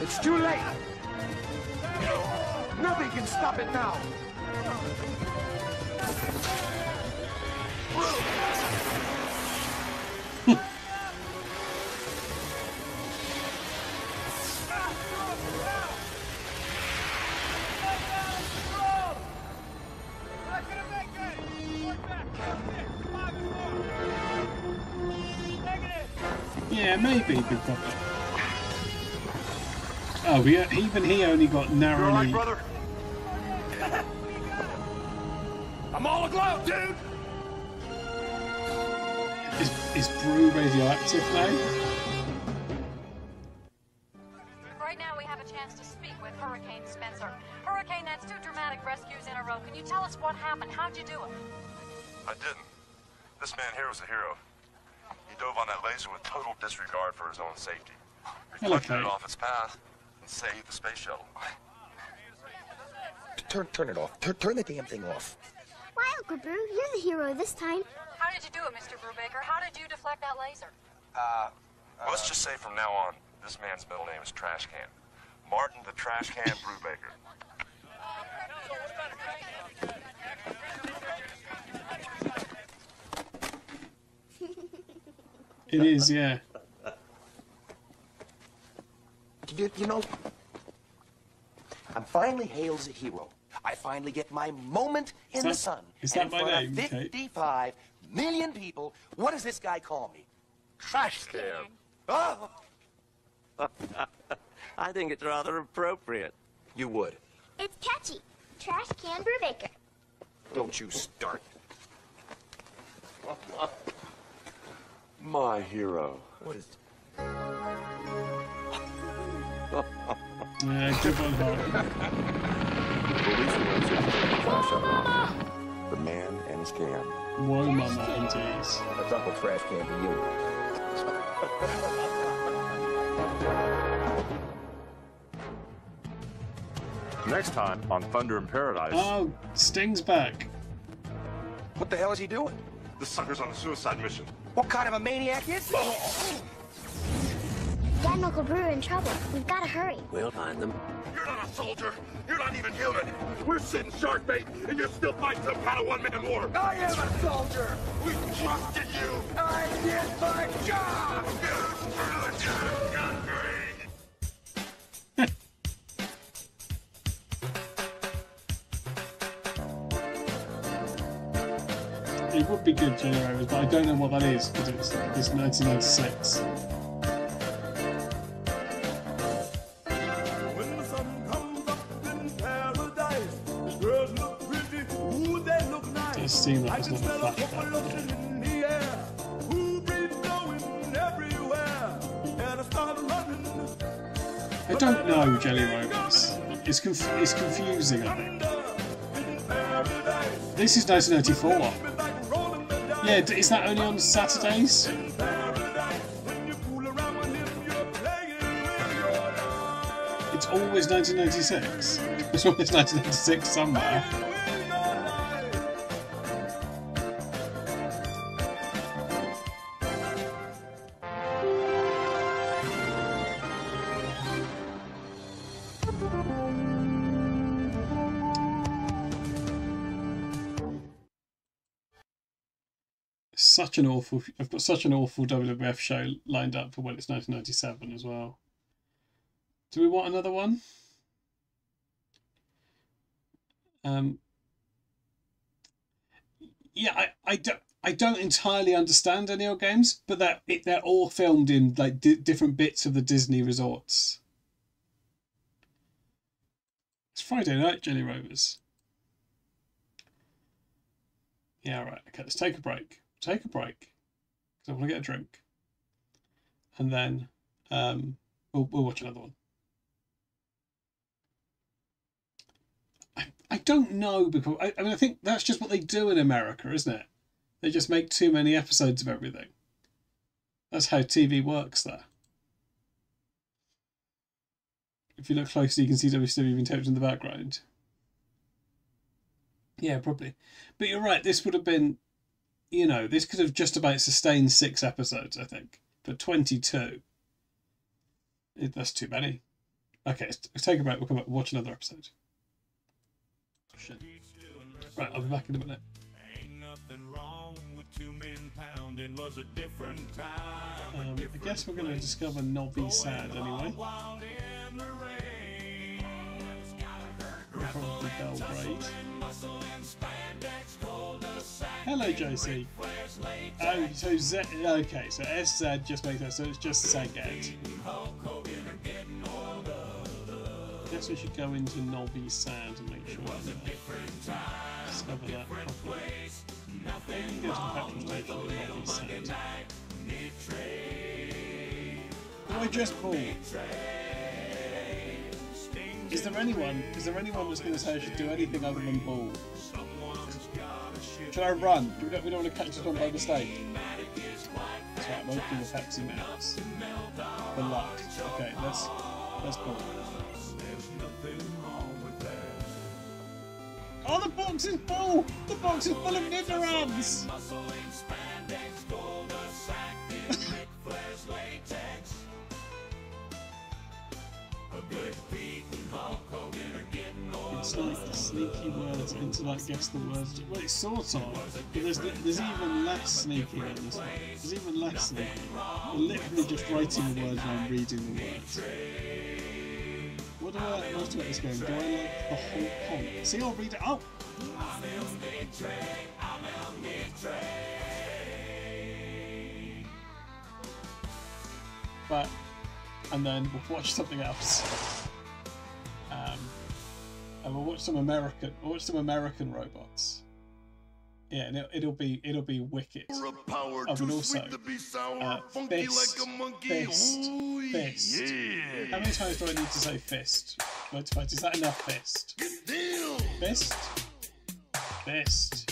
It's too late. Nothing can stop it now. Yeah, maybe Big Oh, he, even he only got narrowly. brother? I'm all aglow, dude! Is, is Brew radioactive now? Right now we have a chance to speak with Hurricane Spencer. Hurricane, that's two dramatic rescues in a row. Can you tell us what happened? How'd you do it? I didn't. This man here was a hero. He dove on that laser with total disregard for his own safety. Reflected Okay. it off its path and saved the space shuttle. Turn, turn it off. Turn, turn the damn thing off. Why, Uncle Brew? You're the hero this time. How did you do it, Mr. Brubaker? How did you deflect that laser? Uh, let's just say from now on, this man's middle name is Trash Can. Martin the Trash Can Brubaker. It is, yeah. You, you know, I'm finally hailed as a hero. I finally get my moment in Is the sun. is that in my front name, of Kate? 55 million people, what does this guy call me? Trash can. Oh! I think it's rather appropriate. You would. It's catchy. Trash can brew Brubaker. Don't you start. My hero. What is... Yeah, good one, Hart. Police forensic crash of the man and his can. Whoa, mama, indeed. That's Uncle Trash Can to you. Next time on Thunder in Paradise. Oh, Sting's back. What the hell is he doing? The sucker's on a suicide mission. What kind of a maniac is this? Dad and Uncle Brew are in trouble. We've got to hurry. We'll find them. You're not a soldier. You're not even human. We're sitting shark bait, and you're still fighting some kind of one-man war. I am a soldier. We trusted you. I did my job. It would be good, Jenny Rovers, but I don't know what that is because it's, it's 1996. When the sun comes up in paradise, girls look pretty, ooh, they look nice. Does seem like I it's can not a smell a flashback. pollution in the air, ooh, breeze blowing everywhere, and I start running. I don't know, Jelly Rovers. It's, conf- it's confusing, I think. This is 1994. Yeah, is that only on Saturdays? It's always 1996. It's always 1996 somewhere. Such an awful. I've got such an awful WWF show lined up for when it's 1997 as well. Do we want another one? Um. Yeah, I, I don't. I don't entirely understand any old games, but that it, they're all filmed in like di- different bits of the Disney resorts. It's Friday night, Jelly Rovers. Yeah, all right. Okay, let's take a break. Take a break because I want to get a drink, and then um, we'll we'll watch another one. I, I don't know because I, I mean I think that's just what they do in America, isn't it? They just make too many episodes of everything. That's how TV works there. If you look closely, you can see WCW being taped in the background. Yeah, probably. But you're right, this would have been, you know, this could have just about sustained six episodes, I think. But 22, it, that's too many. Okay, let's, take a break. We'll come back and watch another episode. Shit. Right, I'll be back in a minute. Um, I guess we're going to discover Novi Sad anyway. Belgrade. Hello, Josie. Oh, so Z. Okay, so SZ just makes that, so it's just Saget. Guess we should go into Novi Sad and make sure we discover that properly. Go petrol station in Novi Sad. Or just Paul. Is there anyone? Is there anyone that's going to say I should do anything other than ball? Should I run? We don't, we don't want to catch it on by mistake. That's right, I'm opening the Pepsi Max. For luck. Okay, let's let's ball. Oh, the box is full! The box is full of Nidorans! It's like sneaky words into like guess the words. Well, it's sort of, but there's there's even less sneaky on this one. There's even less sneaky. We're literally just writing the words and I'm reading the words. What do I like most about this game? Do I like the whole comp? See, I'll read it. Oh! But, and then we'll watch something else. Um, and we'll watch some American, we'll watch some American robots. Yeah, and it'll, it'll be it'll be wicked. Oh, and also, uh, fist, fist, fist. How many times do I need to say fist? Motivated, is that enough fist? Fist, fist.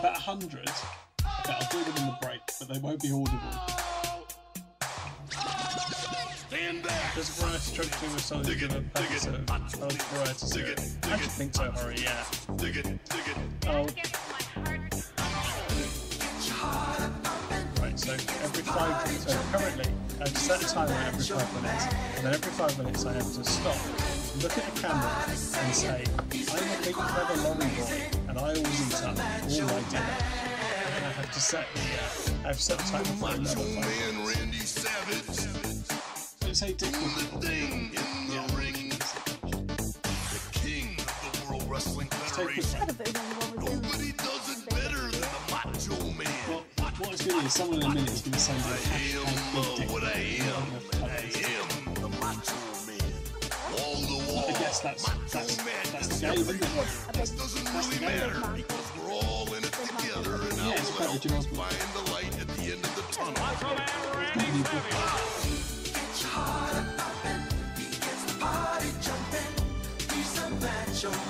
About a hundred. Okay, I'll do them in the break, but they won't be audible. Does Variety try to do with something in an episode? Oh, Variety do it. dig I should think so, Harry, yeah. Oh. Right, so every five minutes, so currently, I've set a timer every five minutes, and then every five minutes I have to stop, look at the camera, and say, I'm a big clever lolly boy, and I always eat up all my dinner. And I have to set the, uh, I've set a timer for another five minutes. It's a difficult yeah. Nobody does it better than the Macho Man. Well, what it's going to do is someone in a minute is going to send you a hashtag. What I am, I am the Macho Man. All the while, I guess that's that's that's the game, isn't it? This doesn't really matter because we're all in it together, and Yeah, it's quite original. find the light at the end of the tunnel. Soaring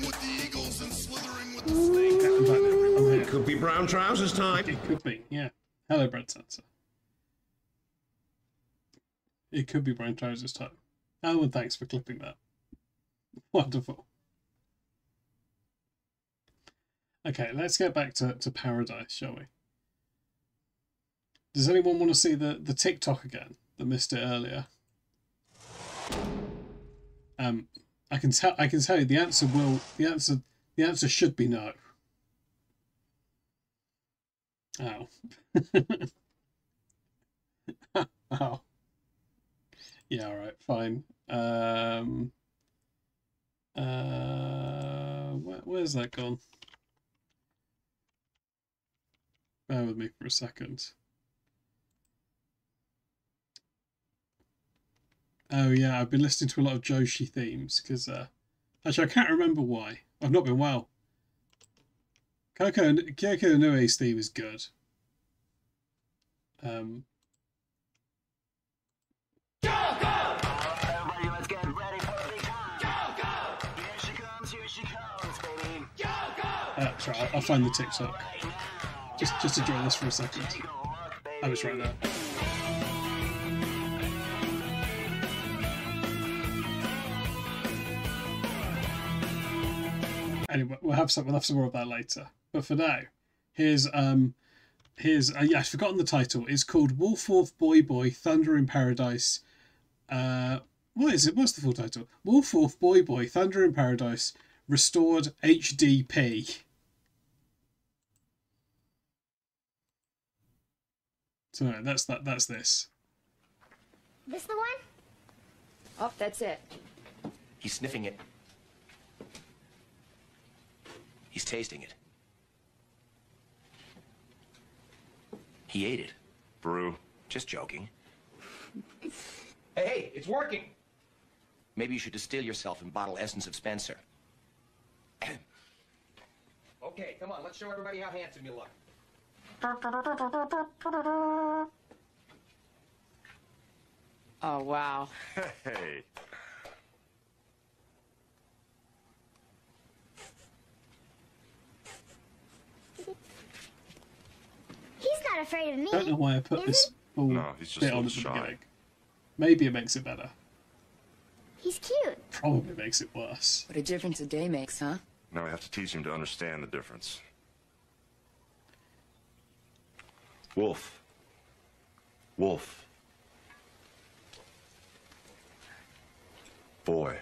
with the eagles and slithering with the snakes. Could be brown trousers time. It could be, yeah. Hello, Brad Sensor. It could be brown trousers time. Oh, and thanks for clipping that. Wonderful. Okay, let's get back to, to Paradise, shall we? Does anyone want to see the, the TikTok again that missed it earlier? Um, I can tell. I can tell you the answer will. The answer. The answer should be no. Oh. oh. Yeah. All right. Fine. Um. Uh. Where, where's that gone? Bear with me for a second. Oh yeah, I've been listening to a lot of Joshi themes because uh, actually I can't remember why. I've not been well. Kyoko Kyoko Inoue's theme is good. Um, Go, go! uh, sorry, I'll, I'll find the TikTok. Just just enjoy this for a second. I was right there. Anyway, we'll have some we'll have some more of that later. But for now, here's um here's uh, yeah, I've forgotten the title. It's called Wolf Wolf Boy Boy Thunder in Paradise. Uh what is it? What's the full title? Wolf Wolf Boy Boy Thunder in Paradise Restored HDP. So no, that's that that's this. This the one? Oh, that's it. He's sniffing it. He's tasting it. He ate it. Brew. Just joking. Hey, hey, it's working. Maybe you should distill yourself and bottle essence of Spencer. Okay, come on, let's show everybody how handsome you look. Oh, wow. Hey. He's not afraid of me. I don't know why I put this full No, he's just bit on at the shy. beginning. Maybe it makes it better. He's cute. Probably makes it worse. What a difference a day makes, huh? Now we have to teach him to understand the difference. Wolf. Wolf. Boy.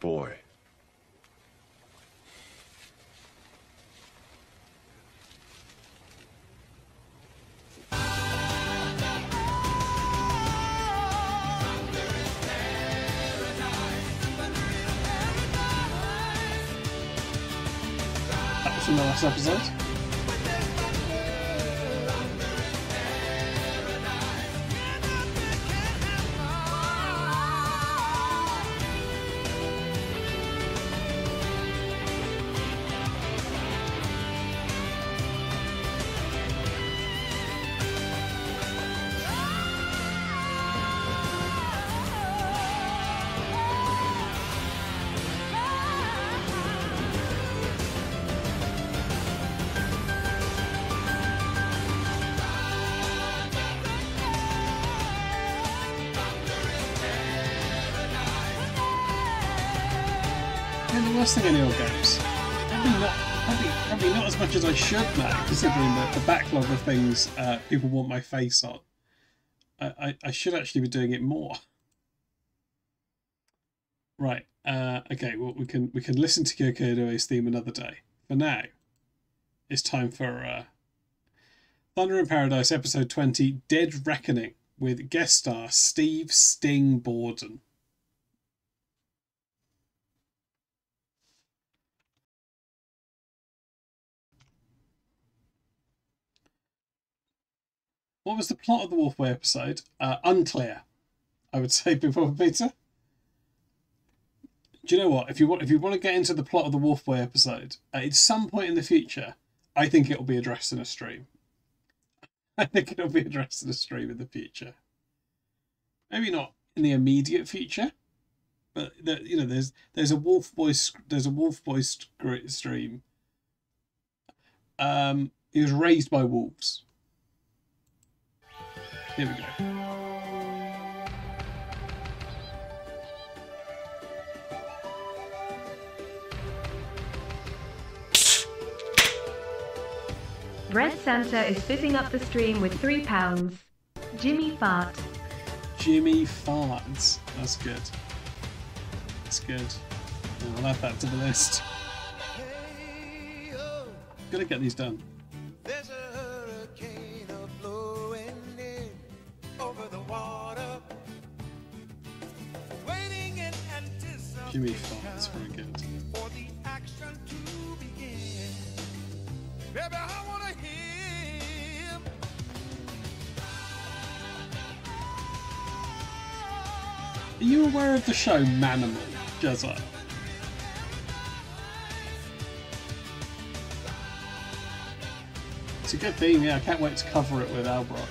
Boy. That was from the last episode. Should now, considering the, backlog of things uh, people want my face on. I, I, I should actually be doing it more. Right. Uh, okay. Well, we can we can listen to Kyoko Inoue's theme another day. For now, it's time for uh, Thunder in Paradise, episode twenty, Dead Reckoning, with guest star Steve Sting Borden. What was the plot of the Wolfway episode? Uh, unclear, I would say before Peter. Do you know what? If you want, if you want to get into the plot of the Wolfway episode, uh, at some point in the future, I think it'll be addressed in a stream. I think it'll be addressed in a stream in the future. Maybe not in the immediate future, but the, you know, there's there's a Wolf Boy there's a Wolf Boy stream. Um, he was raised by wolves. Here we go. Red Santa is fizzing up the stream with three pounds. Jimmy Fart. Jimmy Farts. That's good. That's good. I'll add that to the list. Gotta get these done. Anticipation Jimmy Farts, very good. for the action to begin. Baby, I wanna hear. Are you aware of the show Manimal, Jezza? It's a good theme, yeah. I can't wait to cover it with Albrock.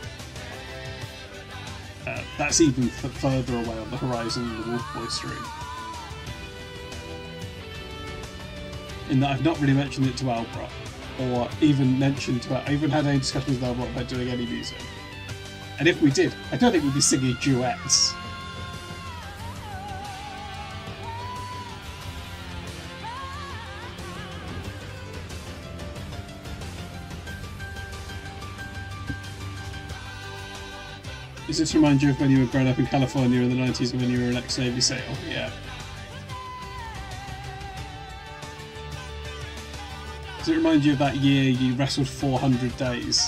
Uh, that's even f- further away on the horizon than the Wolf Boy stream. In that I've not really mentioned it to Albrock, or even mentioned to, I even had any discussions with Albrock about doing any music. And if we did, I don't think we'd be singing duets. Does this remind you of when you were growing up in California in the 90s when you were an ex-Navy SEAL? Yeah. Does it remind you of that year you wrestled 400 days?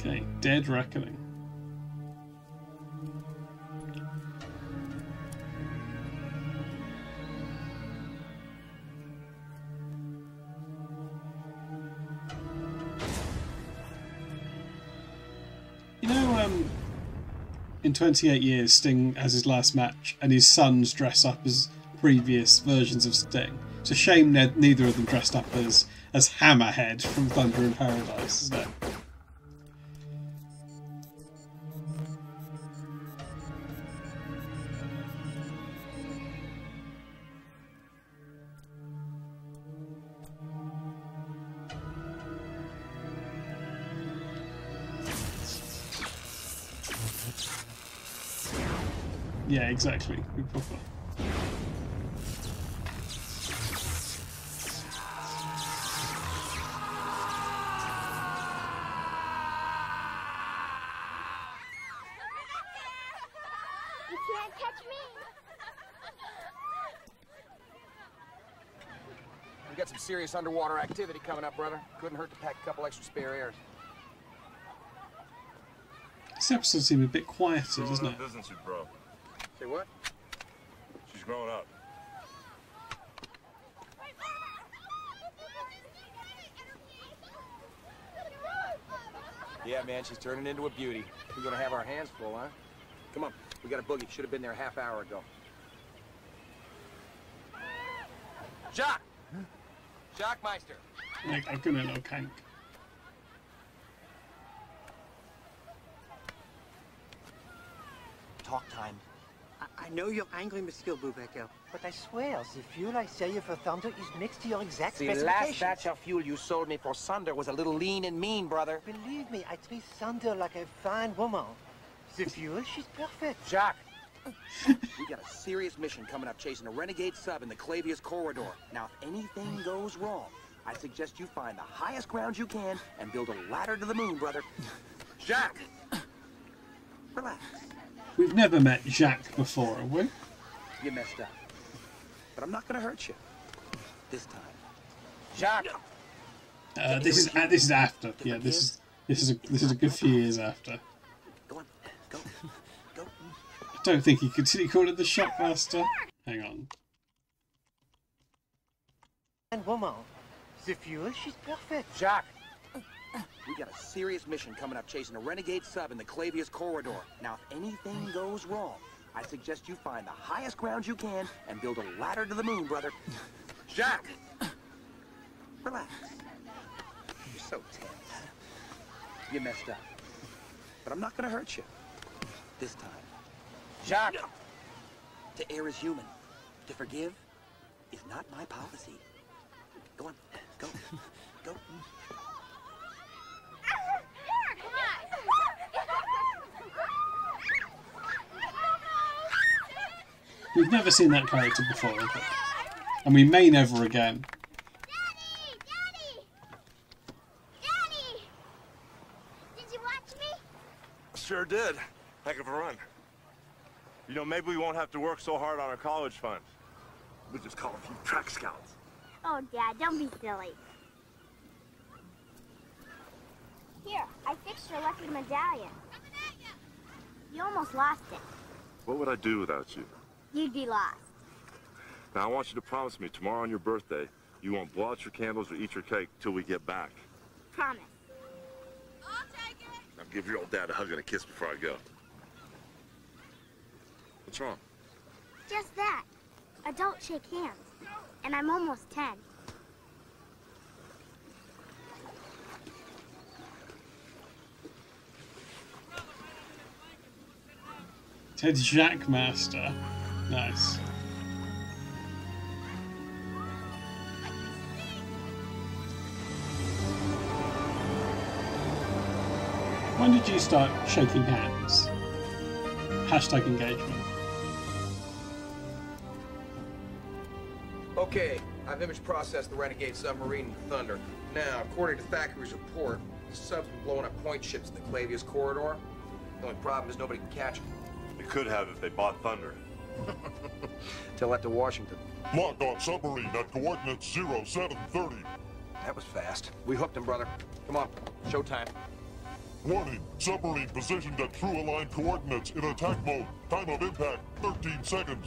Okay, Dead Reckoning. In 28 years, Sting has his last match, and his sons dress up as previous versions of Sting. It's a shame ne- neither of them dressed up as as Hammerhead from Thunder in Paradise, isn't it? Exactly. Be proper. You can't catch me. We got some serious underwater activity coming up, brother. Couldn't hurt to pack a couple extra spare airs. This episode seemed a bit quieter, doesn't it? Business you bro. Say what? She's growing up. Yeah, man, she's turning into a beauty. We're gonna have our hands full, huh? Come on, we got a boogie. Should have been there a half hour ago. Jacques! Jacques Meister! Like, I'm gonna know Kank. Talk time. I, I know you're angry, Monsieur Brubaker, but I swear the fuel I sell you for Thunder is mixed to your exact The specifications. last batch of fuel you sold me for Thunder was a little lean and mean, brother. Believe me, I treat Thunder like a fine woman. The fuel, she's perfect. Jacques! we got a serious mission coming up chasing a renegade sub in the Clavius corridor. Now, if anything goes wrong, I suggest you find the highest ground you can and build a ladder to the moon, brother. Jacques! Relax. We've never met Jacques before, have we? You messed up. But I'm not gonna hurt you. This time. Jacques! Uh, this is uh, this is after. Yeah, this is this is a this is a good few years after. Go on, go, go. I don't think he could. Did he call it the Shockmaster? Hang on. Fine woman. The fuel, she's perfect. Jacques! We got a serious mission coming up chasing a renegade sub in the Clavius corridor. Now, if anything goes wrong, I suggest you find the highest ground you can and build a ladder to the moon, brother. Jack! Relax. You're so tense. You messed up. But I'm not gonna hurt you. This time. Jack! To err is human. To forgive is not my policy. Go on. Go. Go. We've never seen that character before, have we? and we may never again. Daddy, Daddy, Daddy. Did you watch me? Sure did. Heck of a run. You know, maybe we won't have to work so hard on our college fund. We'll just call a few track scouts. Oh, Dad, don't be silly. Here, I fixed your lucky medallion. You almost lost it. What would I do without you? You'd be lost. Now, I want you to promise me tomorrow on your birthday, you won't blow out your candles or eat your cake till we get back. Promise. I'll take it. Now, give your old dad a hug and a kiss before I go. What's wrong? Just that. Adults shake hands. And I'm almost 10. Ted Jackmaster. Nice. When did you start shaking hands? Hashtag engagement. Okay, I've image processed the Renegade submarine Thunder. Now, according to Thackeray's report, the sub's been blowing up point ships in the Clavius corridor. The only problem is nobody can catch them. They could have if they bought Thunder. Tell that to Washington. Lock on submarine at coordinates 0730. That was fast. We hooked him, brother. Come on, showtime. Warning, submarine positioned at true aligned coordinates in attack mode. Time of impact, 13 seconds.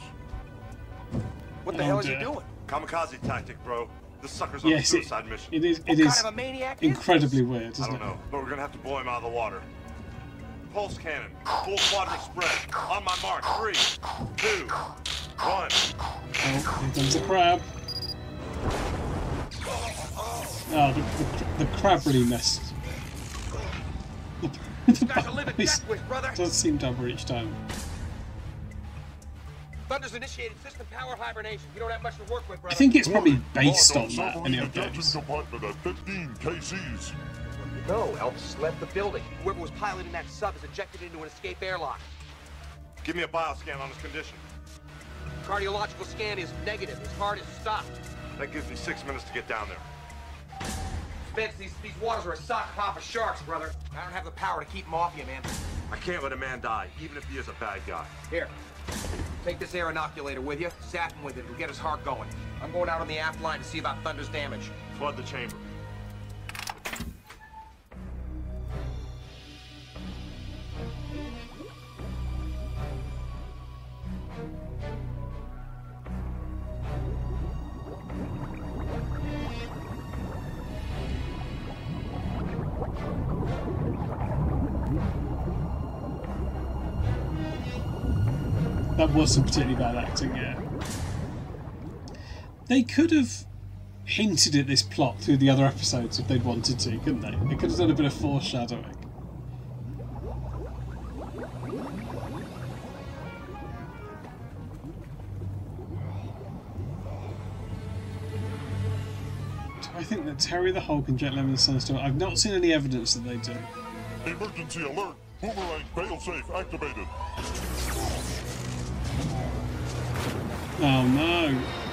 What the Oh, hell is oh, dear. he doing? Kamikaze tactic, bro. This sucker's on Yes, a it, suicide mission. it is. What It kind is of a maniac is incredibly weird, I isn't don't it? know, but we're gonna have to blow him out of the water. Pulse cannon, full quadrant spread. On my mark, three, two, one. Oh, here comes the crab. Oh, the, the, the crab really messed. the guy's a living base death wish, brother. does seem to have each time. Thunder's initiated system power hibernation. You don't have much to work with, I think it's probably based on that. submarine Any ejection updates? compartment at 15 KCs. No, Elvis left the building. Whoever was piloting that sub is ejected into an escape airlock. Give me a bioscan on his condition. Cardiological scan is negative. His heart is stopped. That gives me six minutes to get down there. Spence, these, these waters are a sock hop of sharks, brother. I don't have the power to keep him off you, man. I can't let a man die, even if he is a bad guy. Here, take this air inoculator with you. Zap him with it. It'll get his heart going. I'm going out on the aft line to see about Thunder's damage. Flood the chamber. That was some particularly bad acting, yeah. They could have hinted at this plot through the other episodes if they'd wanted to, couldn't they? They could have done a bit of foreshadowing. Think that Terry the Hulk and Jet Lemon and Sunstorm? I've not seen any evidence that they do. Emergency alert. Boomerang failsafe activated. Oh no.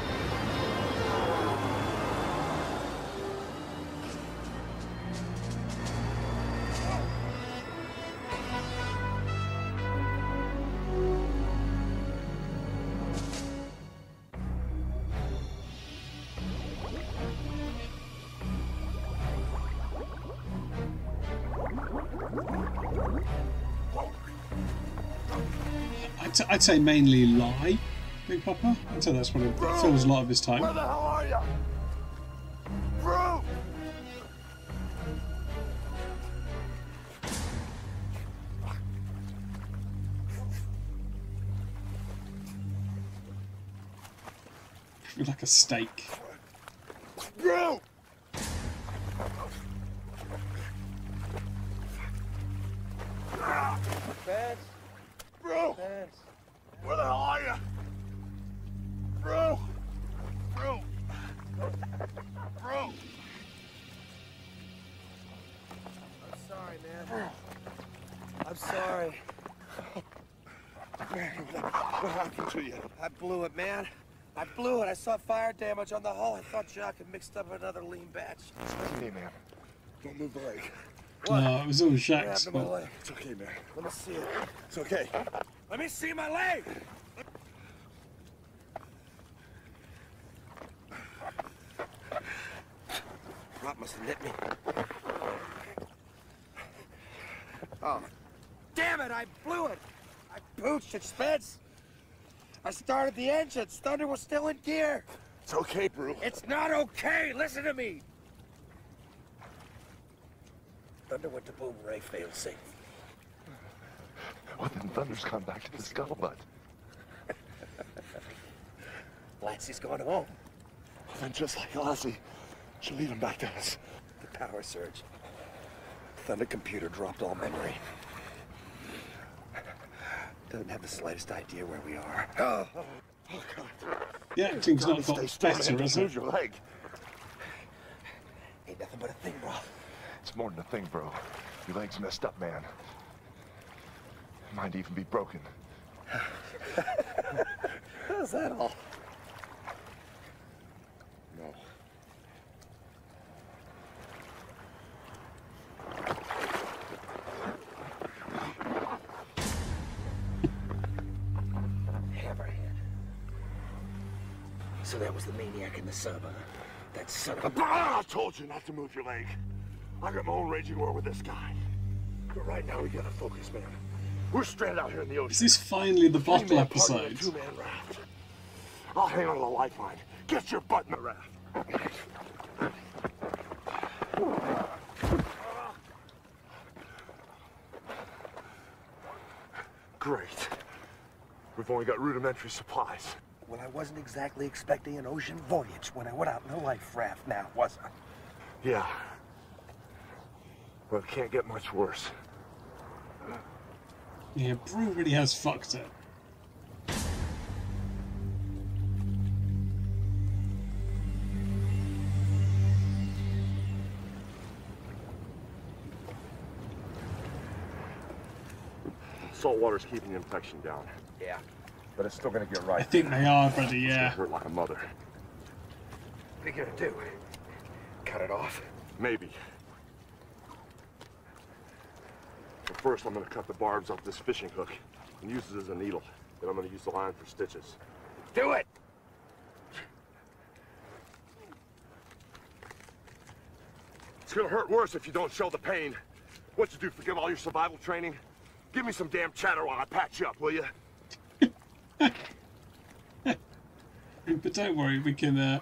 I'd, say mainly lie, Big Papa. I'd say that's what it fills a lot of his time. Where the hell are you? Bro! Like a steak. Blew it. I saw fire damage on the hull. I thought Jock had mixed up another lean batch. Hey, man. Don't move the leg. No, it was all What Shaq's happened to my fault. It's okay, man. Let me see it. It's okay. Let me see my leg! Rock must have nipped me. Oh. Damn it, I blew it! I pooched at Spence. I started the engines. Thunder was still in gear. It's okay, Bru. It's not okay. Listen to me. Thunder went to boomerang fail safe. Well, then Thunder's gone back to the scuttlebutt. Lassie's gone home. Well, then just like Lassie, she'll lead him back to us. The power surge. Thunder computer dropped all memory. Doesn't have the slightest idea where we are. Oh, oh God. The acting's not Stay got better, man. has it? your leg. Ain't nothing but a thing, bro. It's more than a thing, bro. Your leg's messed up, man. Might even be broken. How's that all? In the sub, huh? That son of a... Ah, I told you not to move your leg. I got my own raging war with this guy. But right now we gotta focus, man. We're stranded out here in the ocean. Is this finally the bottle Three-man party in a episode? two-man raft. I'll hang on to the lifeline. Get your butt in the raft. Great. We've only got rudimentary supplies. Well, I wasn't exactly expecting an ocean voyage when I went out in a life raft now, was I? Yeah. Well, it can't get much worse. Yeah, Bru really has fucked it. Salt water's keeping the infection down. Yeah. But it's still gonna get right. I think they are, buddy, It's gonna yeah. hurt like a mother. What are you gonna do? Cut it off? Maybe. But first, I'm gonna cut the barbs off this fishing hook and use it as a needle. Then I'm gonna use the line for stitches. Do it! It's gonna hurt worse if you don't show the pain. What you do, forget all your survival training? Give me some damn chatter while I patch you up, will you? But don't worry, we can uh,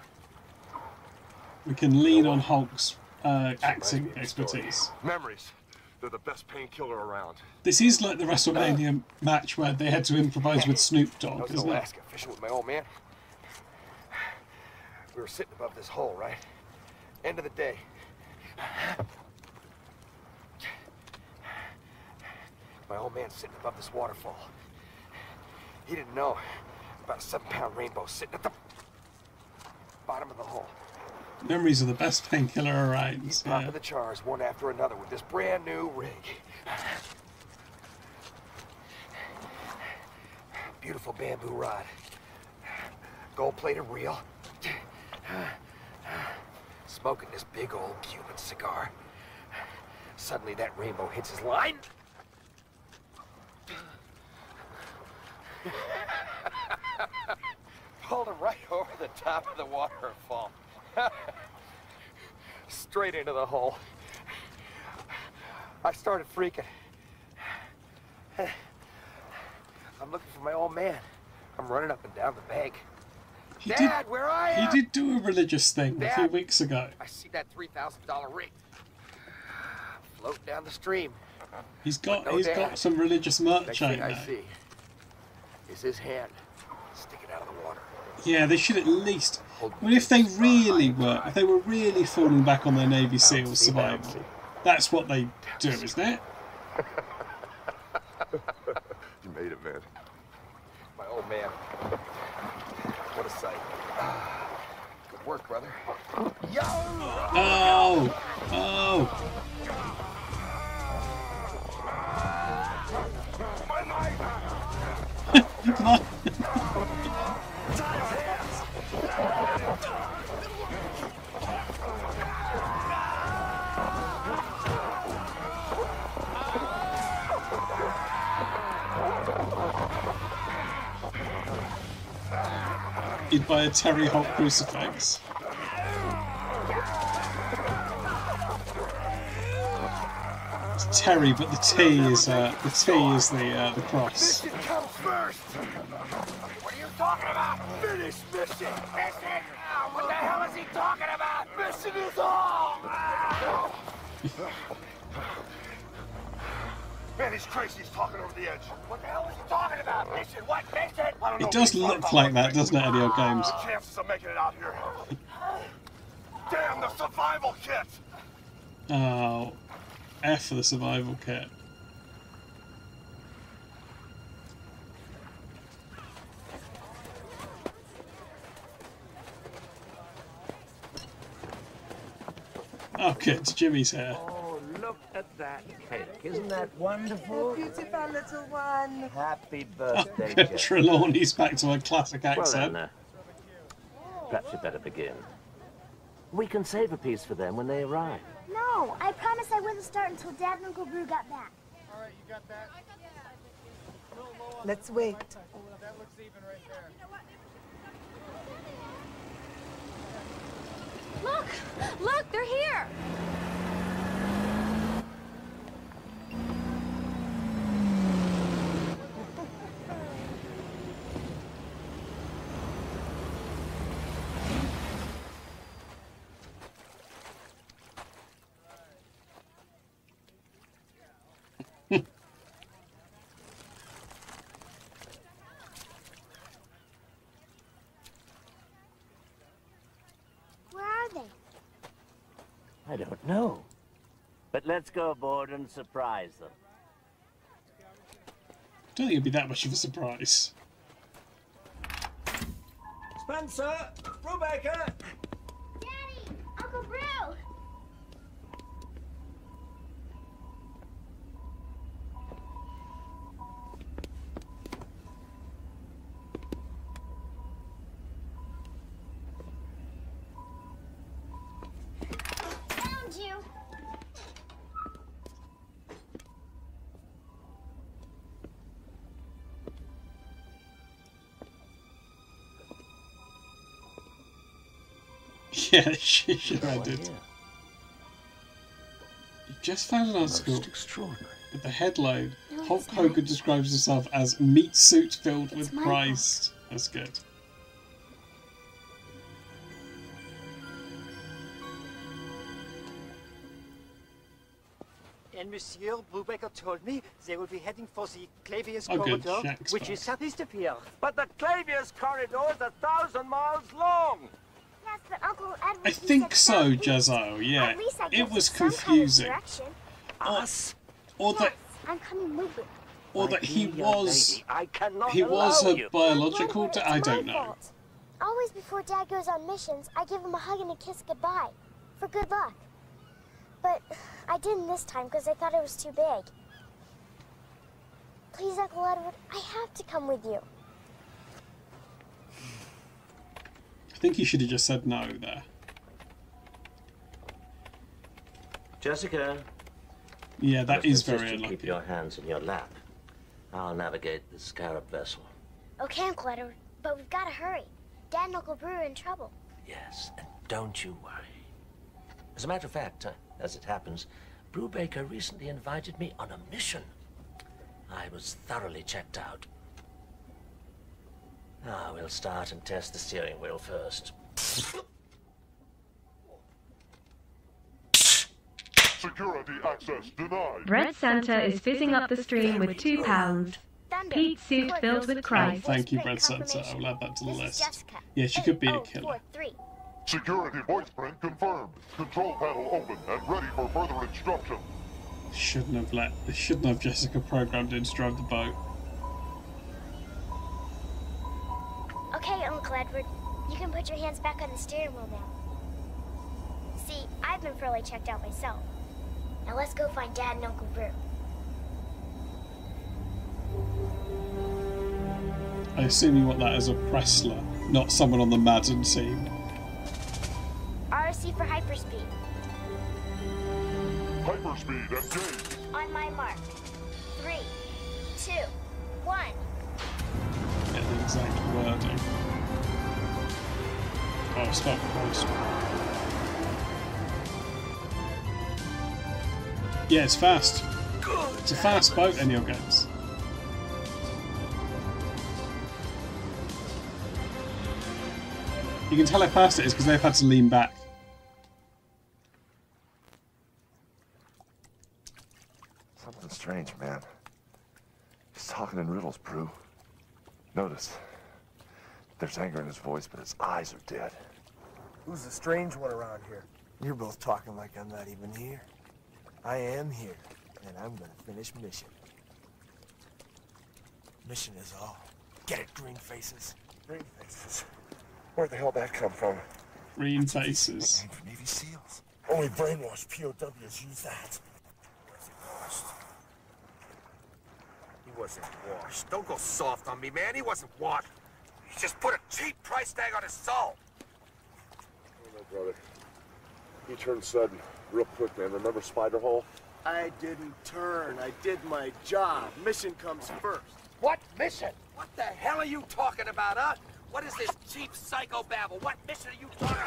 we can lean on Hulk's uh, acting expertise. Memories. They're the best painkiller around. This is like the WrestleMania match where they had to improvise with Snoop Dogg, isn't it? Alaska fishing with my old man. We were sitting above this hole, right? End of the day. My old man sitting above this waterfall. He didn't know about a seven-pound rainbow sitting at the bottom of the hole. Memories are the best painkiller around. He's Yeah. popping the chars one after another with this brand new rig. Beautiful bamboo rod. Gold-plated reel. Smoking this big old Cuban cigar. Suddenly that rainbow hits his line. Pulled him right over the top of the waterfall. Straight into the hole. I started freaking. I'm looking for my old man. I'm running up and down the bank. He Dad, did, where are He did do a religious thing a few weeks ago. I see that three thousand dollar ring Float down the stream. He's got No he's dad. got some religious merch out thing I see is his hand sticking out of the water. Yeah, they should at least. I mean, if they really were, if they were really falling back on their Navy SEALs survival, that's what they do, isn't it? You made it, man. My old man. What a sight. Good work, brother. Yo! Oh, oh. You'd buy a Terry Hawk crucifix. Terry, but the T is uh, the T is the uh, the cross. Mission comes first. What are you talking about? Finish mission. Mission. What the hell is he talking about? Mission is all. Man, he's crazy. He's talking over the edge. What the hell is he talking about? Mission? What mission? I don't know. It does look like that, doesn't it, Eddie O Games? Chances of making it out here. Damn the survival kit. Oh, F for the survival kit. Oh, good. Jimmy's here. Oh, look at that cake. Isn't that wonderful? beautiful little one. Happy Oh, birthday, good. Jeff. Trelawney's back to her classic Well accent. then, uh, perhaps you'd better begin. We can save a piece for them when they arrive. No, I promised I wouldn't start until Dad and Uncle Bru got back. All right, you got that? Yeah. Let's wait. Look! Look, they're here! Where are they? I don't know. But let's go aboard and surprise them. don't think it'd be that much of a surprise. Spencer! Brubaker! Yeah, she should have did. You just found an article Most extraordinary. with the headline No, Hulk it's Hogan describes himself as meat suit filled with my Christ. That's good. And Monsieur Brubaker told me they will be heading for the Clavius Oh, corridor, which back. is southeast of here. But the Clavius corridor is a thousand miles long. Yes, but Uncle Edward. I think so, southeast. Yeah. At least I It was some kind of confusing. Us? Or that I'm coming with you. or that he was I cannot he was allow a you. biological Edward, I don't know. fault. Always before Dad goes on missions, I give him a hug and a kiss goodbye. For good luck. But I didn't this time because I thought it was too big. Please, Uncle Edward, I have to come with you. I think he should have just said no there. Jessica, Yeah, that must is insist very you Keep your hands in your lap. I'll navigate the Scarab vessel. Okay, Uncle Edward, but we've got to hurry. Dad and Uncle Bru are in trouble. Yes, and don't you worry. As a matter of fact, uh, as it happens, Brubaker recently invited me on a mission. I was thoroughly checked out. Now we'll start and test the steering wheel first. Security access denied. Red Santa is fizzing up the stream with two pounds. Thunder. Pete suit filled voice with Oh, Christ. thank you, print Red Santa. I'll add that to the This is list. Jessica. Yeah, she could be a killer. Security voice print confirmed. Control panel open and ready for further instruction. Shouldn't have let. They shouldn't have Jessica programmed in to drive the boat. Okay, Uncle Edward, you can put your hands back on the steering wheel now. See, I've been thoroughly checked out myself. Now let's go find Dad and Uncle Bru. I assume you want that as a wrestler, not someone on the Madden team. RC for hyperspeed. Hyperspeed engaged. On my mark. Three, two, one. Exact wording. Oh, stop. Yeah, it's fast. It's a fast boat in your games. You can tell how fast it is because they've had to lean back. Something strange, man. He's talking in riddles, Bru. Notice. There's anger in his voice, but his eyes are dead. Who's the strange one around here? You're both talking like I'm not even here. I am here, and I'm gonna finish mission. Mission is all. Get it, green faces. Green faces? Where the hell that come from? Green faces. For Navy SEALs. Only brainwashed POWs use that. He wasn't washed. Don't go soft on me, man. He wasn't washed. He just put a cheap price tag on his soul. Oh, no, brother. He turned sudden, real quick, man. Remember Spider Hole? I didn't turn. I did my job. Mission comes first. What mission? What the hell are you talking about, huh? What is this cheap psychobabble? What mission are you talking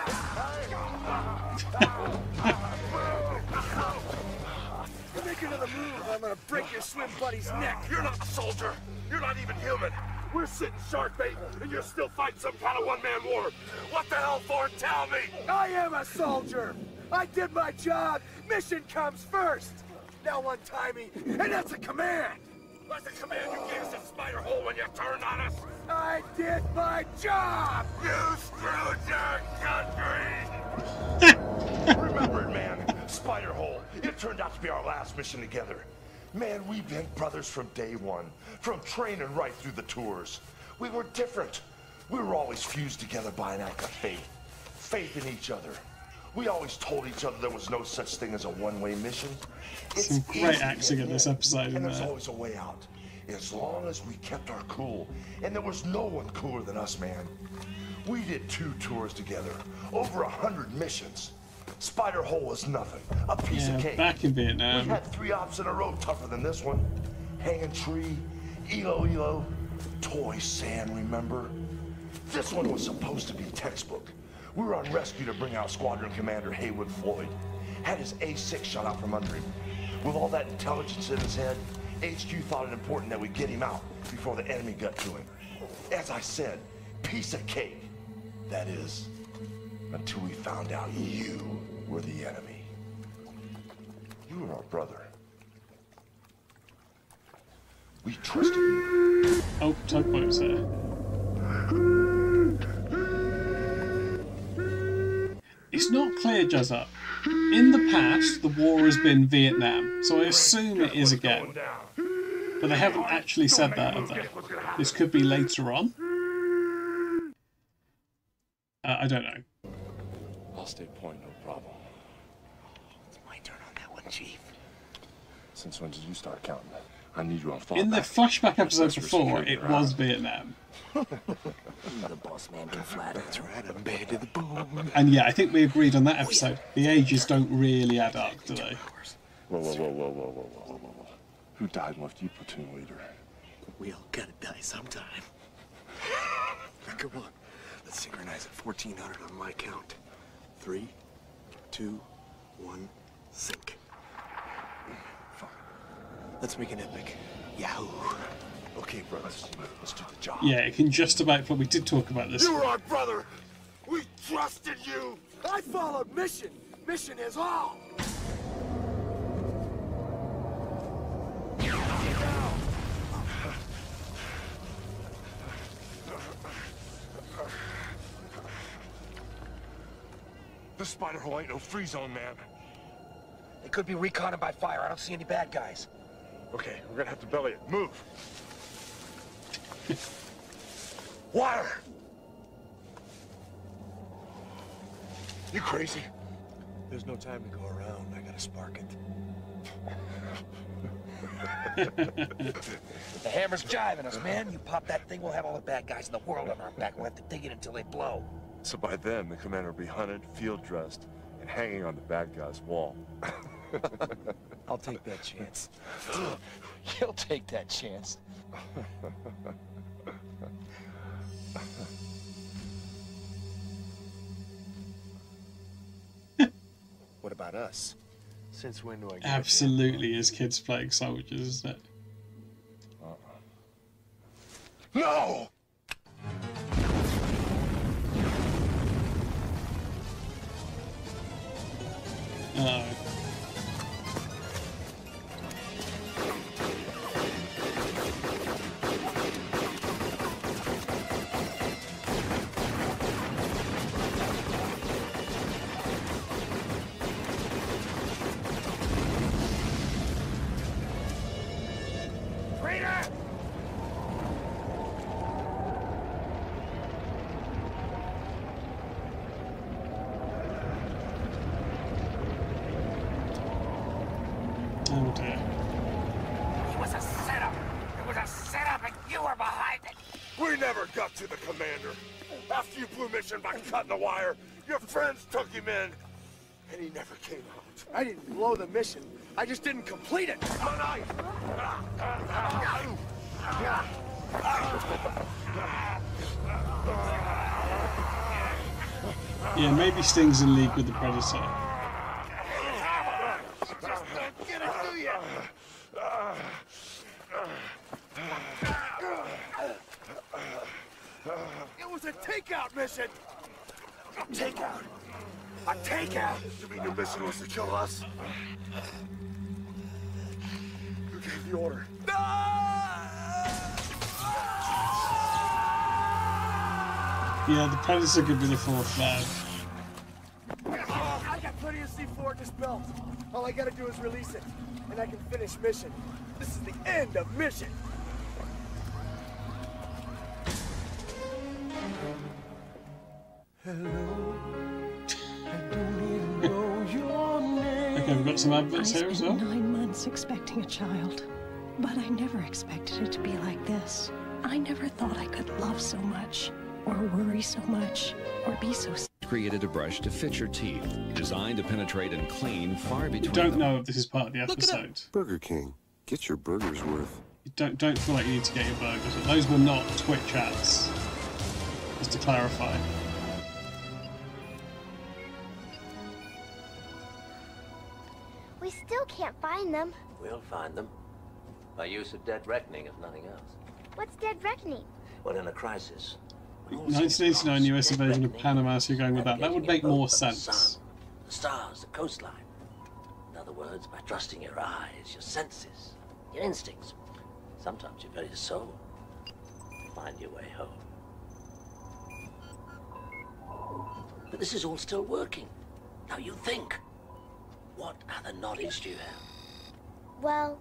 about? You make another move, I'm gonna break your swim buddy's neck. You're not a soldier. You're not even human. We're sitting shark bait, and you're still fighting some kind of one-man war. What the hell for? Tell me. I am a soldier. I did my job. Mission comes first. Now untie me, and that's a command. That's the command you gave us at Spider Hole when you turned on us? I did my job. You screwed your country. Remember it, man. Spider Hole. It turned out to be our last mission together. Man, we've been brothers from day one, from training right through the tours. We were different. We were always fused together by an act of faith. Faith in each other. We always told each other there was no such thing as a one-way mission. It's Some great acting in this episode And there's there. always a way out. As long as we kept our cool. And there was no one cooler than us, man. We did two tours together. Over a hundred missions. Spider Hole was nothing. A piece Yeah, of cake. back in Vietnam. We had three ops in a row tougher than this one. Hanging Tree, Elo Elo, Toy Sand, remember? This one was supposed to be textbook. We were on rescue to bring out Squadron Commander Heywood Floyd. Had his A6 shot out from under him. With all that intelligence in his head, HQ thought it important that we get him out before the enemy got to him. As I said, piece of cake. That is, until we found out you were the enemy. You were our brother. We trusted you. Oh, tugboat's there. It's not clear, Jazza. In the past, the war has been Vietnam, so I assume it is again. But they haven't actually said that, have they? This could be later on. Uh, I don't know. I'll stay point, no problem. It's my turn on that one, Chief. Since when did you start counting? I need you on fallback. In the flashback episode Professor before, Security it around. was Vietnam. the boss man can flatter. That's right, I'm to the bone. And yeah, I think we agreed on that episode. The ages don't really add up, do they? Whoa, whoa, whoa, whoa, whoa, whoa, whoa, whoa, whoa, whoa. Who died and left you platoon leader? We all gotta die sometime. Come on. Let's synchronize at 1400 on my count. Three, two, one, sink. Fine. Let's make an epic. Yahoo! Okay, brothers, let's do the job. Yeah, it can just about. But we did talk about this. You were our brother. We trusted you. I followed mission. Mission is all. This spider hole ain't no free zone, man. It could be reconed by fire. I don't see any bad guys. Okay, we're gonna have to belly it. Move. Wire. You crazy? There's no time to go around. I gotta spark it. The hammer's jiving us, man. You pop that thing, we'll have all the bad guys in the world on our back. We'll have to dig it until they blow. So by then, the commander will be hunted, field dressed, and hanging on the bad guy's wall. I'll take that chance. You'll take that chance. What about us? Since when do I get Absolutely is kids playing soldiers, isn't it? Uh-uh. No! Oh. Cutting the wire, your friends took him in, and he never came out. I didn't blow the mission. I just didn't complete it. My knife! Yeah, maybe Sting's in league with the Predator. Just don't get it, do you? It was a takeout mission. A takeout? A takeout? You mean your mission was to kill us? Who gave the order? Yeah, the Predator could be the fourth man. I got plenty of C4 in this belt. All I gotta do is release it, and I can finish mission. This is the end of mission. Okay, we've got some adverts I here as spent well. nine months expecting a child, but I never expected it to be like this. I never thought I could love so much, or worry so much, or be so. s- created a brush to fit your teeth, designed to penetrate and clean far We between don't know if this is part of the Look it up. episode. Burger King. Get your burgers worth. You don't don't feel like you need to get your burgers. Those were not Twitch ads. Just to clarify. Still can't find them. We'll find them. By use of dead reckoning, if nothing else. What's Dead Reckoning? Well, in a crisis. 1989 US invasion of Panama, so you're going with that. That would make more sense. The stars, the coastline. In other words, by trusting your eyes, your senses, your instincts, sometimes your very soul, find your way home. But this is all still working. Now you think. What other knowledge do you have? Well,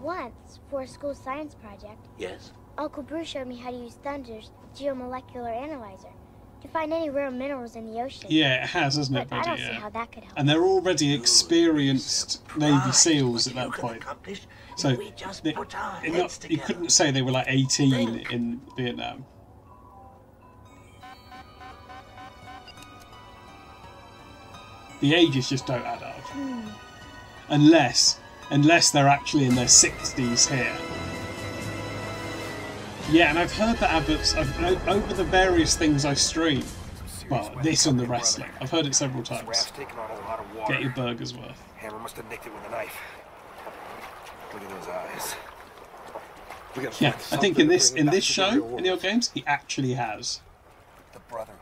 once, for a school science project, Yes? Uncle Bruce showed me how to use Thunder's geomolecular analyzer to find any rare minerals in the ocean. Yeah, it has, hasn't it, But I don't see how that could help. And they're already experienced Navy SEALs at that point. So we just they- put our heads not- you couldn't say they were like 18 in Vietnam. The ages just don't add up. Unless, unless they're actually in their 60s here. Yeah, and I've heard that adverts I've, over the various things I stream. Well, this and the wrestling. I've heard it several times. Raft's taking on a lot of water. Get your burgers worth. Hammer must have nicked it with a knife. Look at those eyes. Yeah, I think in this in this show in the old games, he actually has. The Brotherhood.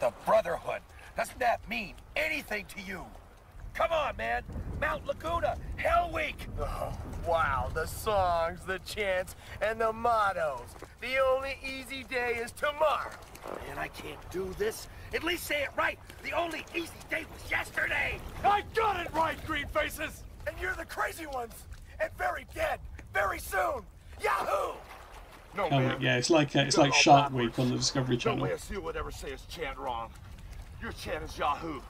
The Brotherhood. Doesn't that mean anything to you? Come on, man. Mount Laguna, Hell Week. Oh, wow. The songs, the chants, and the mottos. The only easy day is tomorrow. Man, I can't do this. At least say it right. The only easy day was yesterday. I got it right, Green Faces. And you're the crazy ones. And very dead. Very soon. Yahoo! No, Oh, man. yeah, it's like uh, it's like Shark. Week on the Discovery Channel. No way a seal would ever say his chant wrong. Your chant is Yahoo.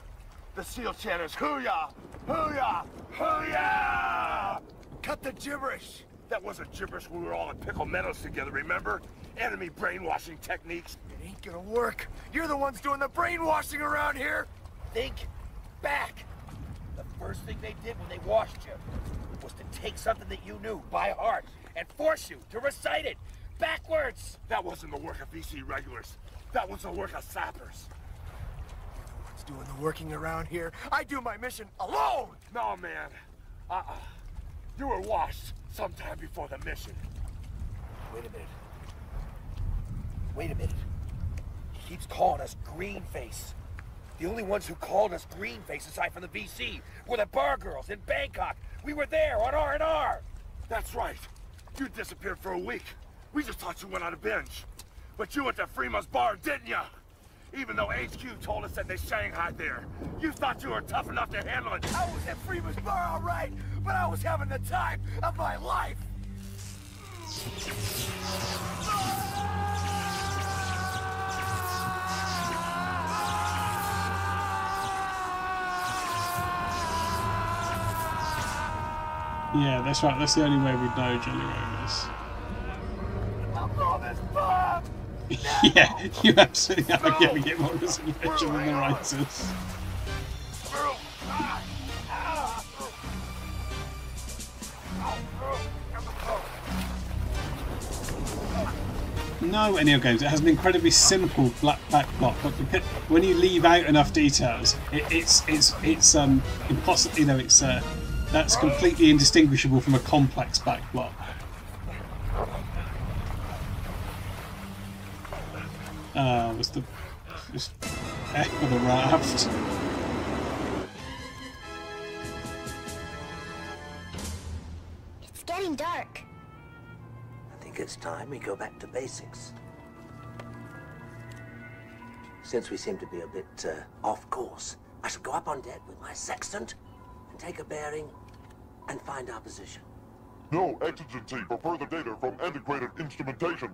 The seal chant is Hoo-yah! Hoo-yah! Hoo-yah! Cut the gibberish! That wasn't gibberish when we were all in Pickle Meadows together, remember? Enemy brainwashing techniques. It ain't gonna work. You're the ones doing the brainwashing around here. Think back. The first thing they did when they washed you was to take something that you knew by heart and force you to recite it backwards. That wasn't the work of VC regulars. That was the work of sappers. One's doing the working around here. I do my mission alone! No, man. Uh-uh. You were washed sometime before the mission. Wait a minute. Wait a minute. He keeps calling us Greenface. The only ones who called us Greenface, aside from the VC, were the bar girls in Bangkok. We were there on R&R. That's right. You disappeared for a week. We just thought you went on a binge. But you went to Freema's bar, didn't ya? Even though HQ told us that they shanghaied there. You thought you were tough enough to handle it. I was at Freeman's bar, all right, but I was having the time of my life. Yeah, that's right. That's the only way we'd know Jelly Rovers. I'll call this Bob! yeah, you absolutely are giving it more misinformation than the writers. No Neo games. It has an incredibly simple black backplot, but because, when you leave out enough details, it, it's it's it's um impossible. You know, it's uh, that's completely indistinguishable from a complex backplot. Uh, was the just heck of a raft. It's getting dark. I think it's time we go back to basics. Since we seem to be a bit uh, off course, I shall go up on deck with my sextant and take a bearing and find our position. No exigency for further data from antiquated instrumentation.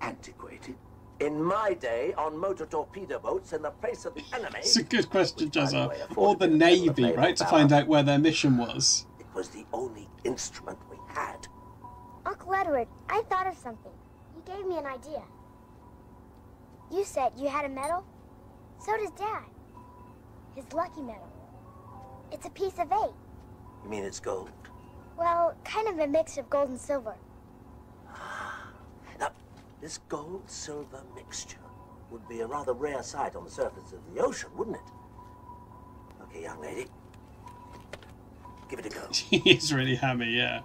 Antiquated? In my day, on motor torpedo boats in the face of the enemy, It's a good question, Jazza. Or the Navy, right, to find out where their mission was. it was the only instrument we had. Uncle Edward, I thought of something. You gave me an idea. You said you had a medal? So does Dad. His lucky medal. It's a piece of eight. You mean it's gold? Well, kind of a mix of gold and silver. This gold-silver mixture would be a rather rare sight on the surface of the ocean, wouldn't it? Okay, young lady. Give it a go. He's really hammy, yeah.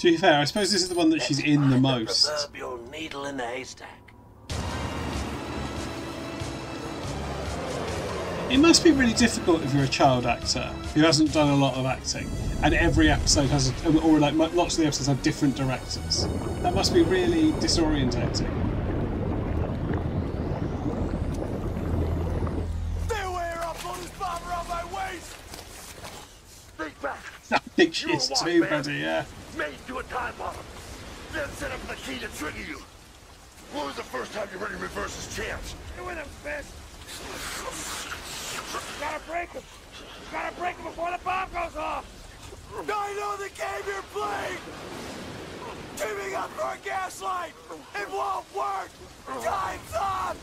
To be fair, I suppose this is the one that she's in the most. Proverbial needle in the haystack. It must be really difficult if you're a child actor who hasn't done a lot of acting, and every episode has, a, or like lots of the episodes have different directors. That must be really disorientating. Stay away or I'll pull this bomb around my waist! Think back. I think she is too, man, buddy. Yeah. Made to a time bomb. Then set up the key to trigger you. When was the first time you ready to reverse his chance? Get with him, Spence! Gotta break him! You Gotta break him before the bomb goes off! I know the game you're playing! Teaming up for a gaslight! It won't work! Time's up!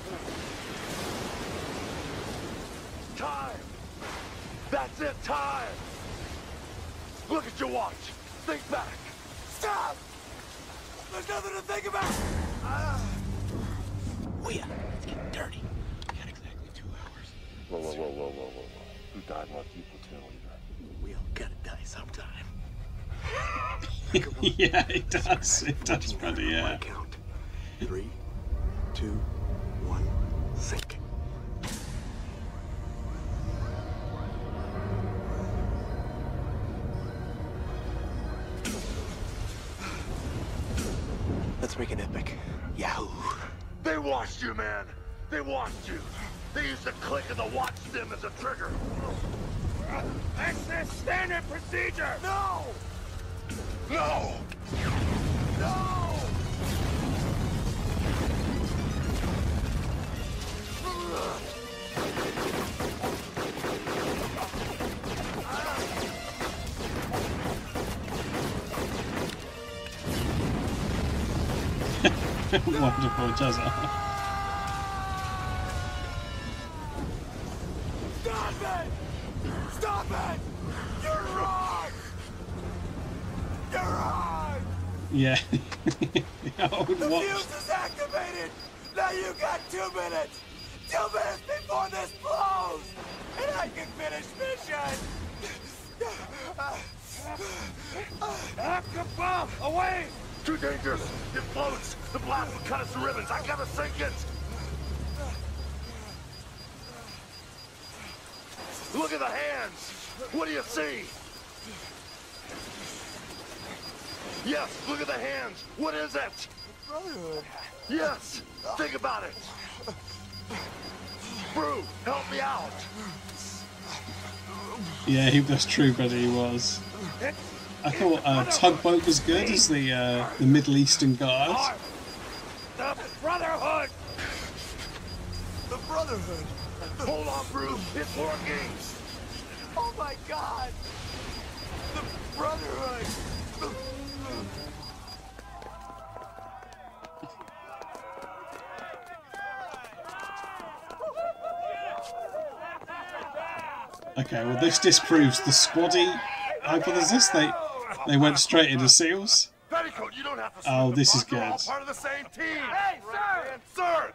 Time! That's it, time! Look at your watch. Think back. Stop! There's nothing to think about! Ah. Oh yeah, it's getting dirty. Whoa, whoa, whoa, whoa, whoa, whoa, whoa. Who died like you, platoon leader? We all gotta die sometime. yeah, it does. It does, buddy. Yeah. Count. Three, two, one, sink. Let's make an epic. Yahoo! They watched you, man. They watched you. They used the click of the watch stem as a trigger. That's their standard procedure! No! No! No! Wonderful, Jazza. Yeah. The what? fuse is activated! Now you got two minutes! Two minutes before this blows! And I can finish mission! Alcatraz, away! Too dangerous. It floats. The blast will cut us to ribbons. I gotta sink it. Look at the hands. What do you see? Yes, look at the hands. What is it? Brotherhood. Yes. Think about it. Bru, help me out. Yeah, he that's true, brother. He was. I thought uh, tugboat was good as the uh, the Middle Eastern guard. The Brotherhood. The Brotherhood. Hold on, Bru. It's working. Oh my god! The Brotherhood! Okay, well this disproves the squaddy hypothesis. They they went straight into seals. Oh, this is good. part of the same team. Hey, sir! Sir!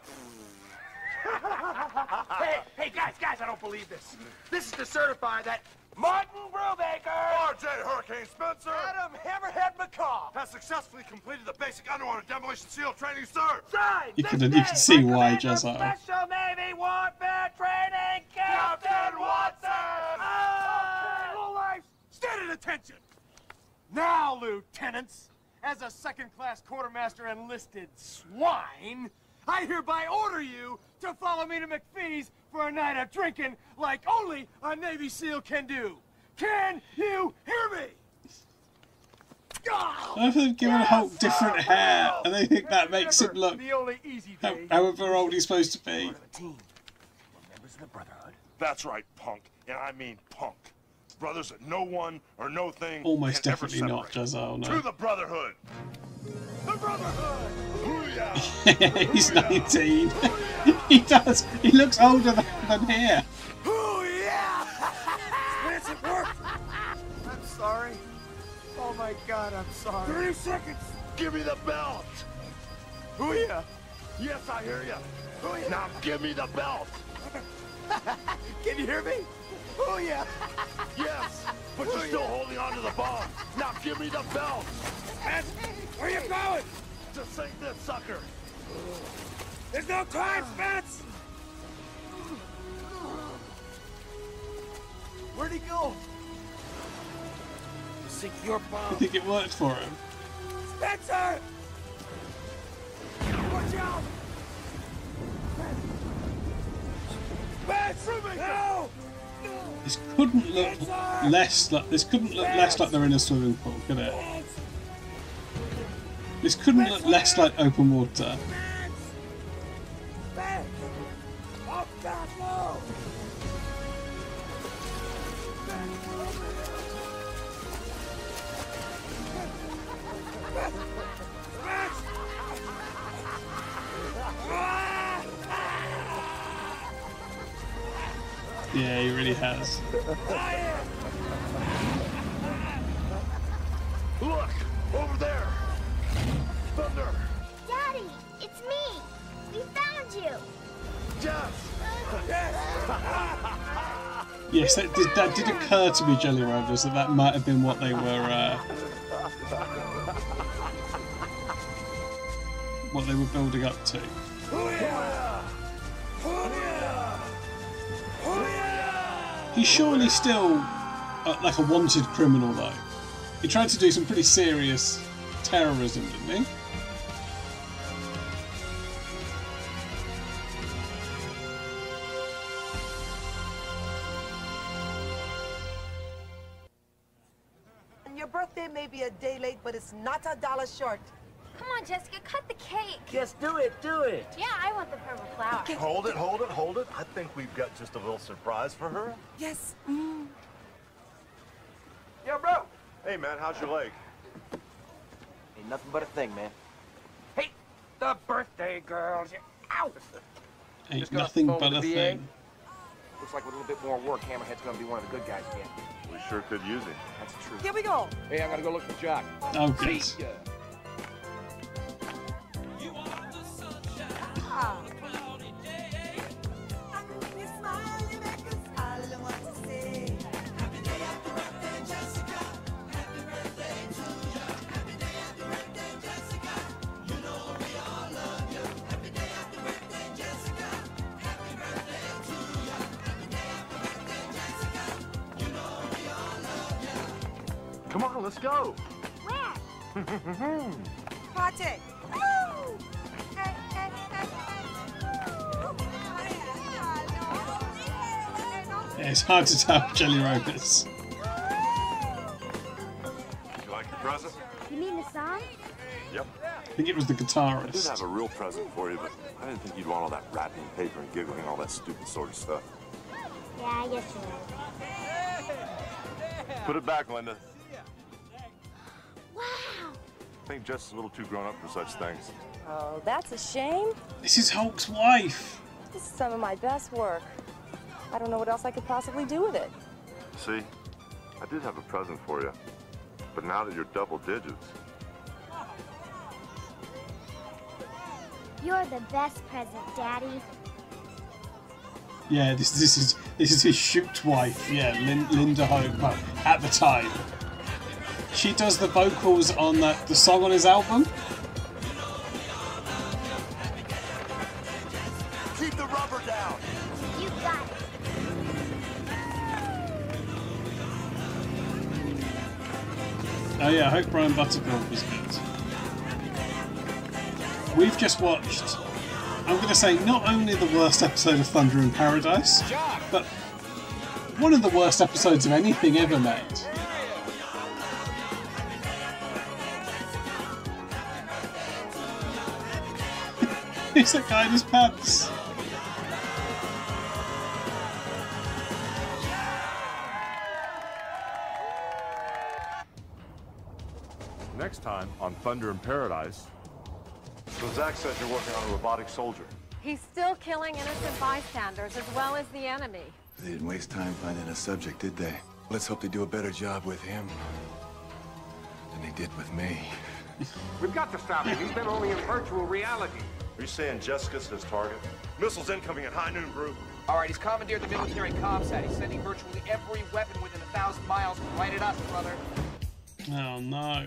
hey, hey, guys, guys, I don't believe this. This is to certify that Martin Brubaker, RJ Hurricane Spencer, Adam Hammerhead McCaw, has successfully completed the basic underwater demolition seal training, sir. signed You can you can see why Commander Jazzo. Special Navy Warfare Training Captain Watson. Okay, low life, stand at attention. Now, lieutenants, as a second-class quartermaster enlisted swine, I hereby order you to follow me to McPhee's for a night of drinking like only a Navy SEAL can do. Can you hear me? I think they've given Hulk different hair, and they think that makes him look The only easy how- however old he's supposed to be. Members of the Brotherhood. That's right, punk. And I mean punk. Brothers that no one or no thing Almost can ever definitely not separate. Jazzo. To the Brotherhood. The Brotherhood. Hoo-yah. he's 19. he does. He looks older than, than here. Oh yeah! Lance, it. I'm sorry. Oh my God, I'm sorry. Thirty seconds. Give me the belt. Hoo-yah. Yes, I hear you. Now give me the belt. Can you hear me? Oh yeah. Yes, but you're still holding on to the bomb. Now give me the belt. And where are you going? To sink this sucker. There's no time, Spence. Where'd he go? To sink your bomb. I think it worked for him. Spencer! Watch out! Spence! No! This couldn't look less like this couldn't look less like they're in a swimming pool, could it? This couldn't look less like open water. Yeah, he really has. Yes. That did, that did occur to me, Jelly Rovers, that that might have been what they were, uh, what they were building up to. He's surely still uh, like a wanted criminal, though. He tried to do some pretty serious terrorism, didn't he? $5 short. Come on, Jessica, cut the cake. Yes, do it, do it. Yeah, I want the purple flower. Okay. Hold it, hold it, hold it. I think we've got just a little surprise for her. Yes. Mm. Yeah, bro. Hey, man, how's your leg? Ain't nothing but a thing, man. Hey, the birthday girls. Ow! Ain't nothing but a VA. thing. Looks like with a little bit more work, Hammerhead's gonna be one of the good guys again. We sure could use him. That's the truth. Here we go. Hey, I gotta go look for Jock. Oh, good. See ya. Ah. On, let's go. Where? Party! Woo! Hey, hey, hey, Yeah, it's hard to tell Jelly Rollers. You like the present? You mean the song? Yep. I think it was the guitarist. I did guitarist. have a real present for you, but I didn't think you'd want all that wrapping paper and giggling and all that stupid sort of stuff. Yeah, I guess you're. Put it back, Linda. Wow. I think Jess is a little too grown up for such things. Oh, that's a shame. This is Hulk's wife. This is some of my best work. I don't know what else I could possibly do with it. See, I did have a present for you, but now that you're double digits, You're the best present, Daddy. Yeah, this this is this is his shoot wife. Yeah, Lin, Linda Hope. Uh, at the time, she does the vocals on that the song on his album. Keep the rubber down. You got it. Oh yeah, I hope Brian Butterfield was good. We've just watched. I'm going to say not only the worst episode of Thunder in Paradise, but one of the worst episodes of anything ever made. He's that guy in his pants. next time on Thunder in Paradise. So Zach says you're working on a robotic soldier. He's still killing innocent bystanders as well as the enemy. They didn't waste time finding a subject, did they? Let's hope they do a better job with him than they did with me. We've got to stop him. He's been only in virtual reality. Are you saying Jessica's his target? Missiles incoming at high noon, Bru. All right, he's commandeered the military comsat. He's sending virtually every weapon within a thousand miles right at us, brother. Oh no.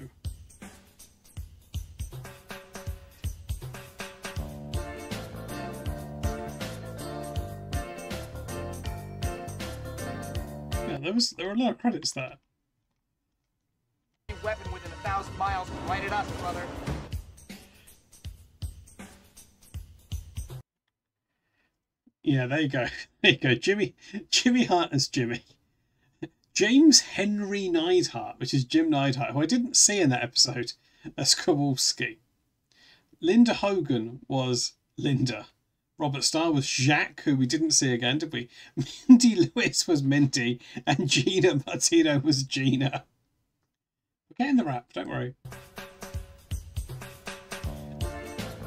Yeah, there was there were a lot of credits there. Weapon within a thousand miles right at us, brother. Yeah, there you go. There you go. Jimmy Jimmy Hart as Jimmy. James Henry Neidhart, which is Jim Neidhart, who I didn't see in that episode, as Kowalski. Linda Hogan was Linda. Robert Starr was Jacques, who we didn't see again, did we? Mindy Lewis was Minty, and Gina Martino was Gina. We're getting the rap, don't worry.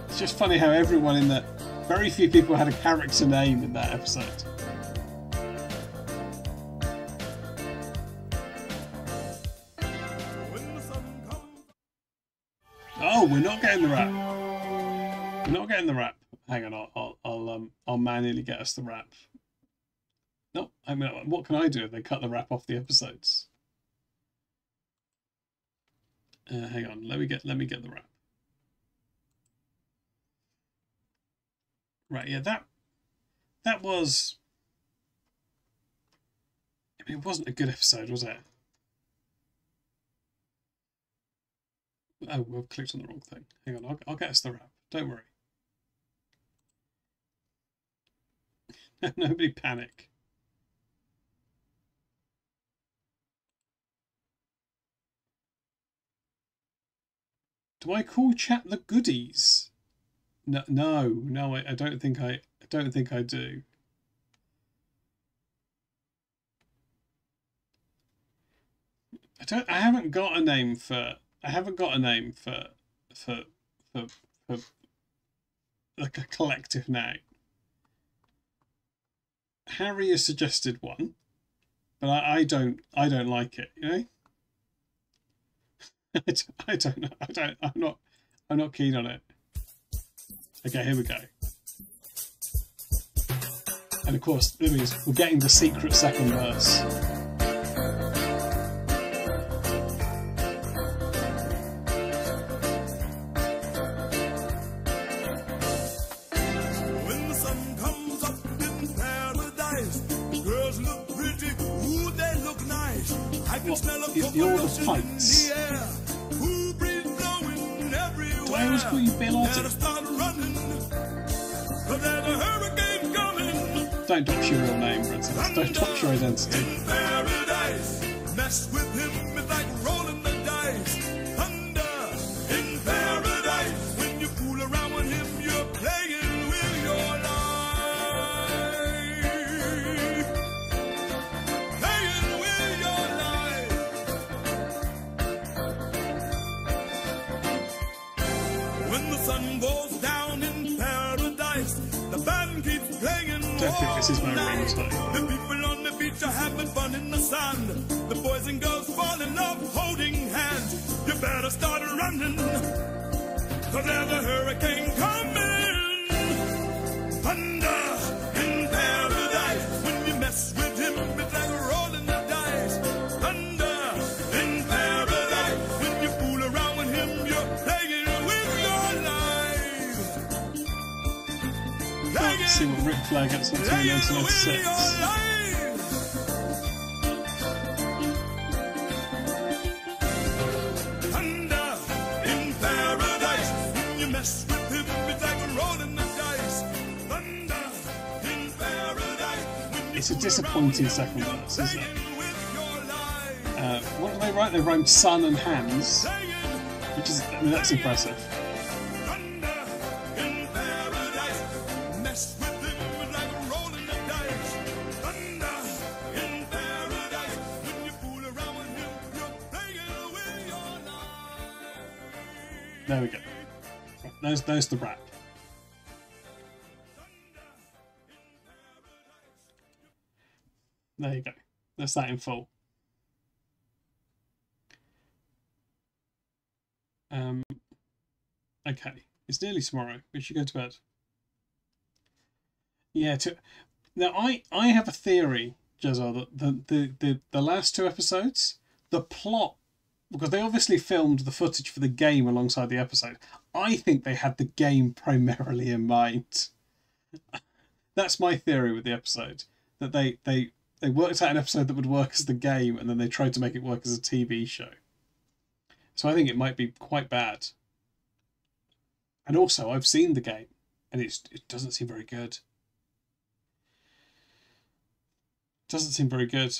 It's just funny how everyone in that, very few people had a character name in that episode. Oh, we're not getting the rap. We're not getting the rap. Hang on, I'll, I'll, I'll, um, I'll manually get us the rap. No, I mean, what can I do if they cut the rap off the episodes? Uh, hang on, let me get, let me get the rap. Right, yeah, that, that was. It wasn't a good episode, was it? Oh, we've clicked on the wrong thing. Hang on, I'll, I'll get us the wrap. Don't worry. Nobody panic. Do I call chat the goodies? No, no, no. I, I don't think I. I don't think I do. I don't. I haven't got a name for. I haven't got a name for for for for like a collective name. Harry has suggested one, but I, I don't. I don't like it. You know. I don't, I don't. I don't. I'm not. I'm not keen on it. Okay, here we go. And of course, there is. We're getting the secret second verse. When the sun comes up Do I always call you Bill Otter? Don't touch your real name, Princess. Don't touch your identity. Think this is my ringtone. The people on the beach are having fun in the sun. The boys and girls fall in love holding hands. You better start running. Cause there's a hurricane coming. Ric Flair gets up in 1996. Thunder in paradise. When you mess with him, it's the dice. Thunder. It's a disappointing second verse, isn't it? Uh, what do they write? They rhyme sun and hands, which is, I mean, that's impressive. There's, there's the rap. There you go. That's that in full. Um, okay, it's nearly tomorrow. We should go to bed. Yeah. To, now, I I have a theory, Jezza, that the, the the the last two episodes, the plot, because they obviously filmed the footage for the game alongside the episode. I think they had the game primarily in mind. That's my theory with the episode. That they they they worked out an episode that would work as the game, and then they tried to make it work as a TV show. So I think it might be quite bad. And also, I've seen the game, and it's it doesn't seem very good. Doesn't seem very good.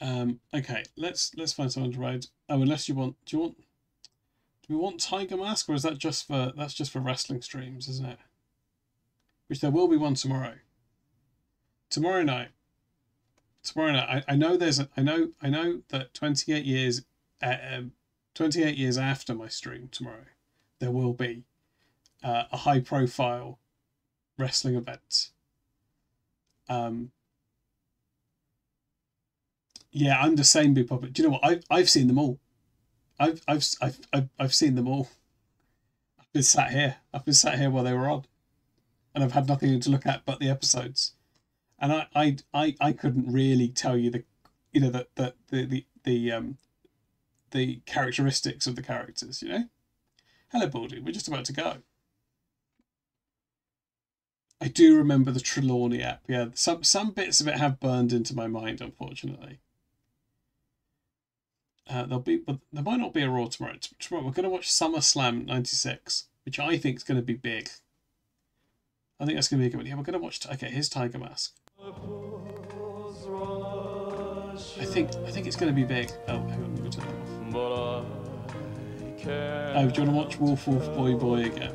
Um, okay, let's let's find someone to ride. Oh, unless you want, do you want, do we want Tiger Mask, or is that just for that's just for wrestling streams, isn't it? Which there will be one tomorrow. Tomorrow night. Tomorrow night. I, I know there's a, I know I know that twenty eight years, uh, um, twenty eight years after my stream tomorrow, there will be uh, a high profile wrestling event. Um, yeah, I'm the same big puppet. Do you know what? I've I've seen them all. I've I've I've I've, seen them all. I've been sat here. I've been sat here while they were on, and I've had nothing to look at but the episodes. And I I I, I couldn't really tell you the, you know the the the the, the um, the characteristics of the characters. You know. Hello, Baldy. We're just about to go. I do remember the Trelawney app. Yeah, some some bits of it have burned into my mind, unfortunately. Uh, there'll be, but there might not be a Raw tomorrow. Tomorrow we're going to watch SummerSlam '96, which I think is going to be big. I think that's going to be a good one. Yeah, we're going to watch. Okay, here's Tiger Mask. I think I think it's going to be big. Oh, hang on, let me turn it off. Oh, do you want to watch Wolf Wolf Boy Boy again?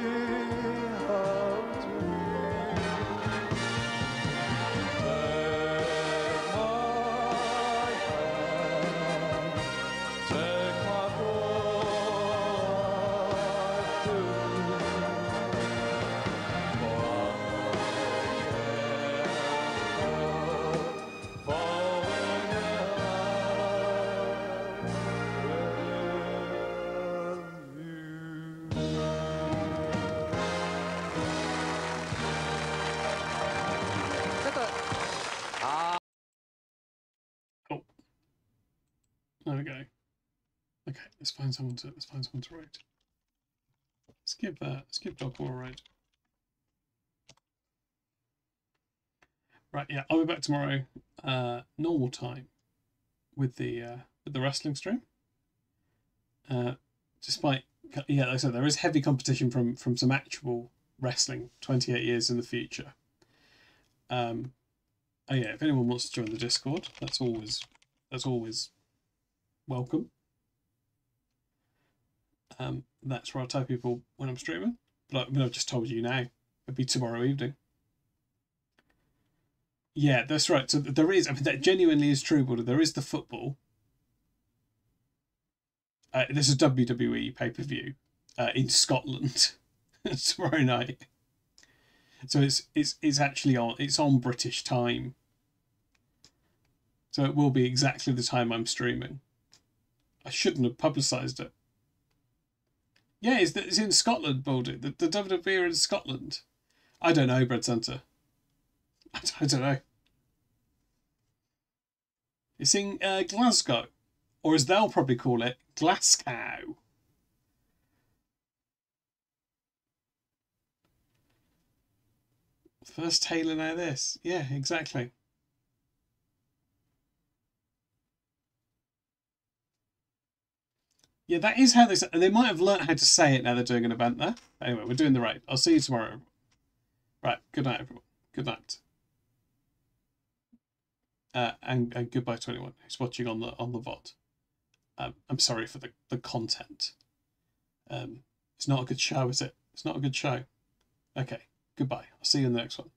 find someone to let's find someone to rate. Skip that. Skip War rate. Right, yeah, I'll be back tomorrow, uh, normal time, with the uh, with the wrestling stream. Uh, despite yeah, like I said, there is heavy competition from from some actual wrestling 28 years in the future. Um, oh yeah, if anyone wants to join the Discord, that's always that's always welcome. Um, that's where I tell people when I'm streaming. But I I've just told you now. It'll be tomorrow evening. Yeah, that's right. So there is. I mean, that genuinely is true, but there is the football. Uh, this is WWE pay per view uh, in Scotland tomorrow night. So it's it's it's actually on it's on British time. So it will be exactly the time I'm streaming. I shouldn't have publicised it. Yeah, it's, it's in Scotland, Baldy. The, the WWE are in Scotland. I don't know, Brad Centre. I, I don't know. It's in uh, Glasgow. Or as they'll probably call it, Glasgow. First Taylor, now this. Yeah, exactly. Yeah, that is how they say They might have learnt how to say it now they're doing an event there. Anyway, we're doing the right. I'll see you tomorrow. Right, good night, everyone. Good night. Uh, and, and goodbye to anyone who's watching on the on the VOD. Um, I'm sorry for the, the content. Um, it's not a good show, is it? It's not a good show. Okay, goodbye. I'll see you in the next one.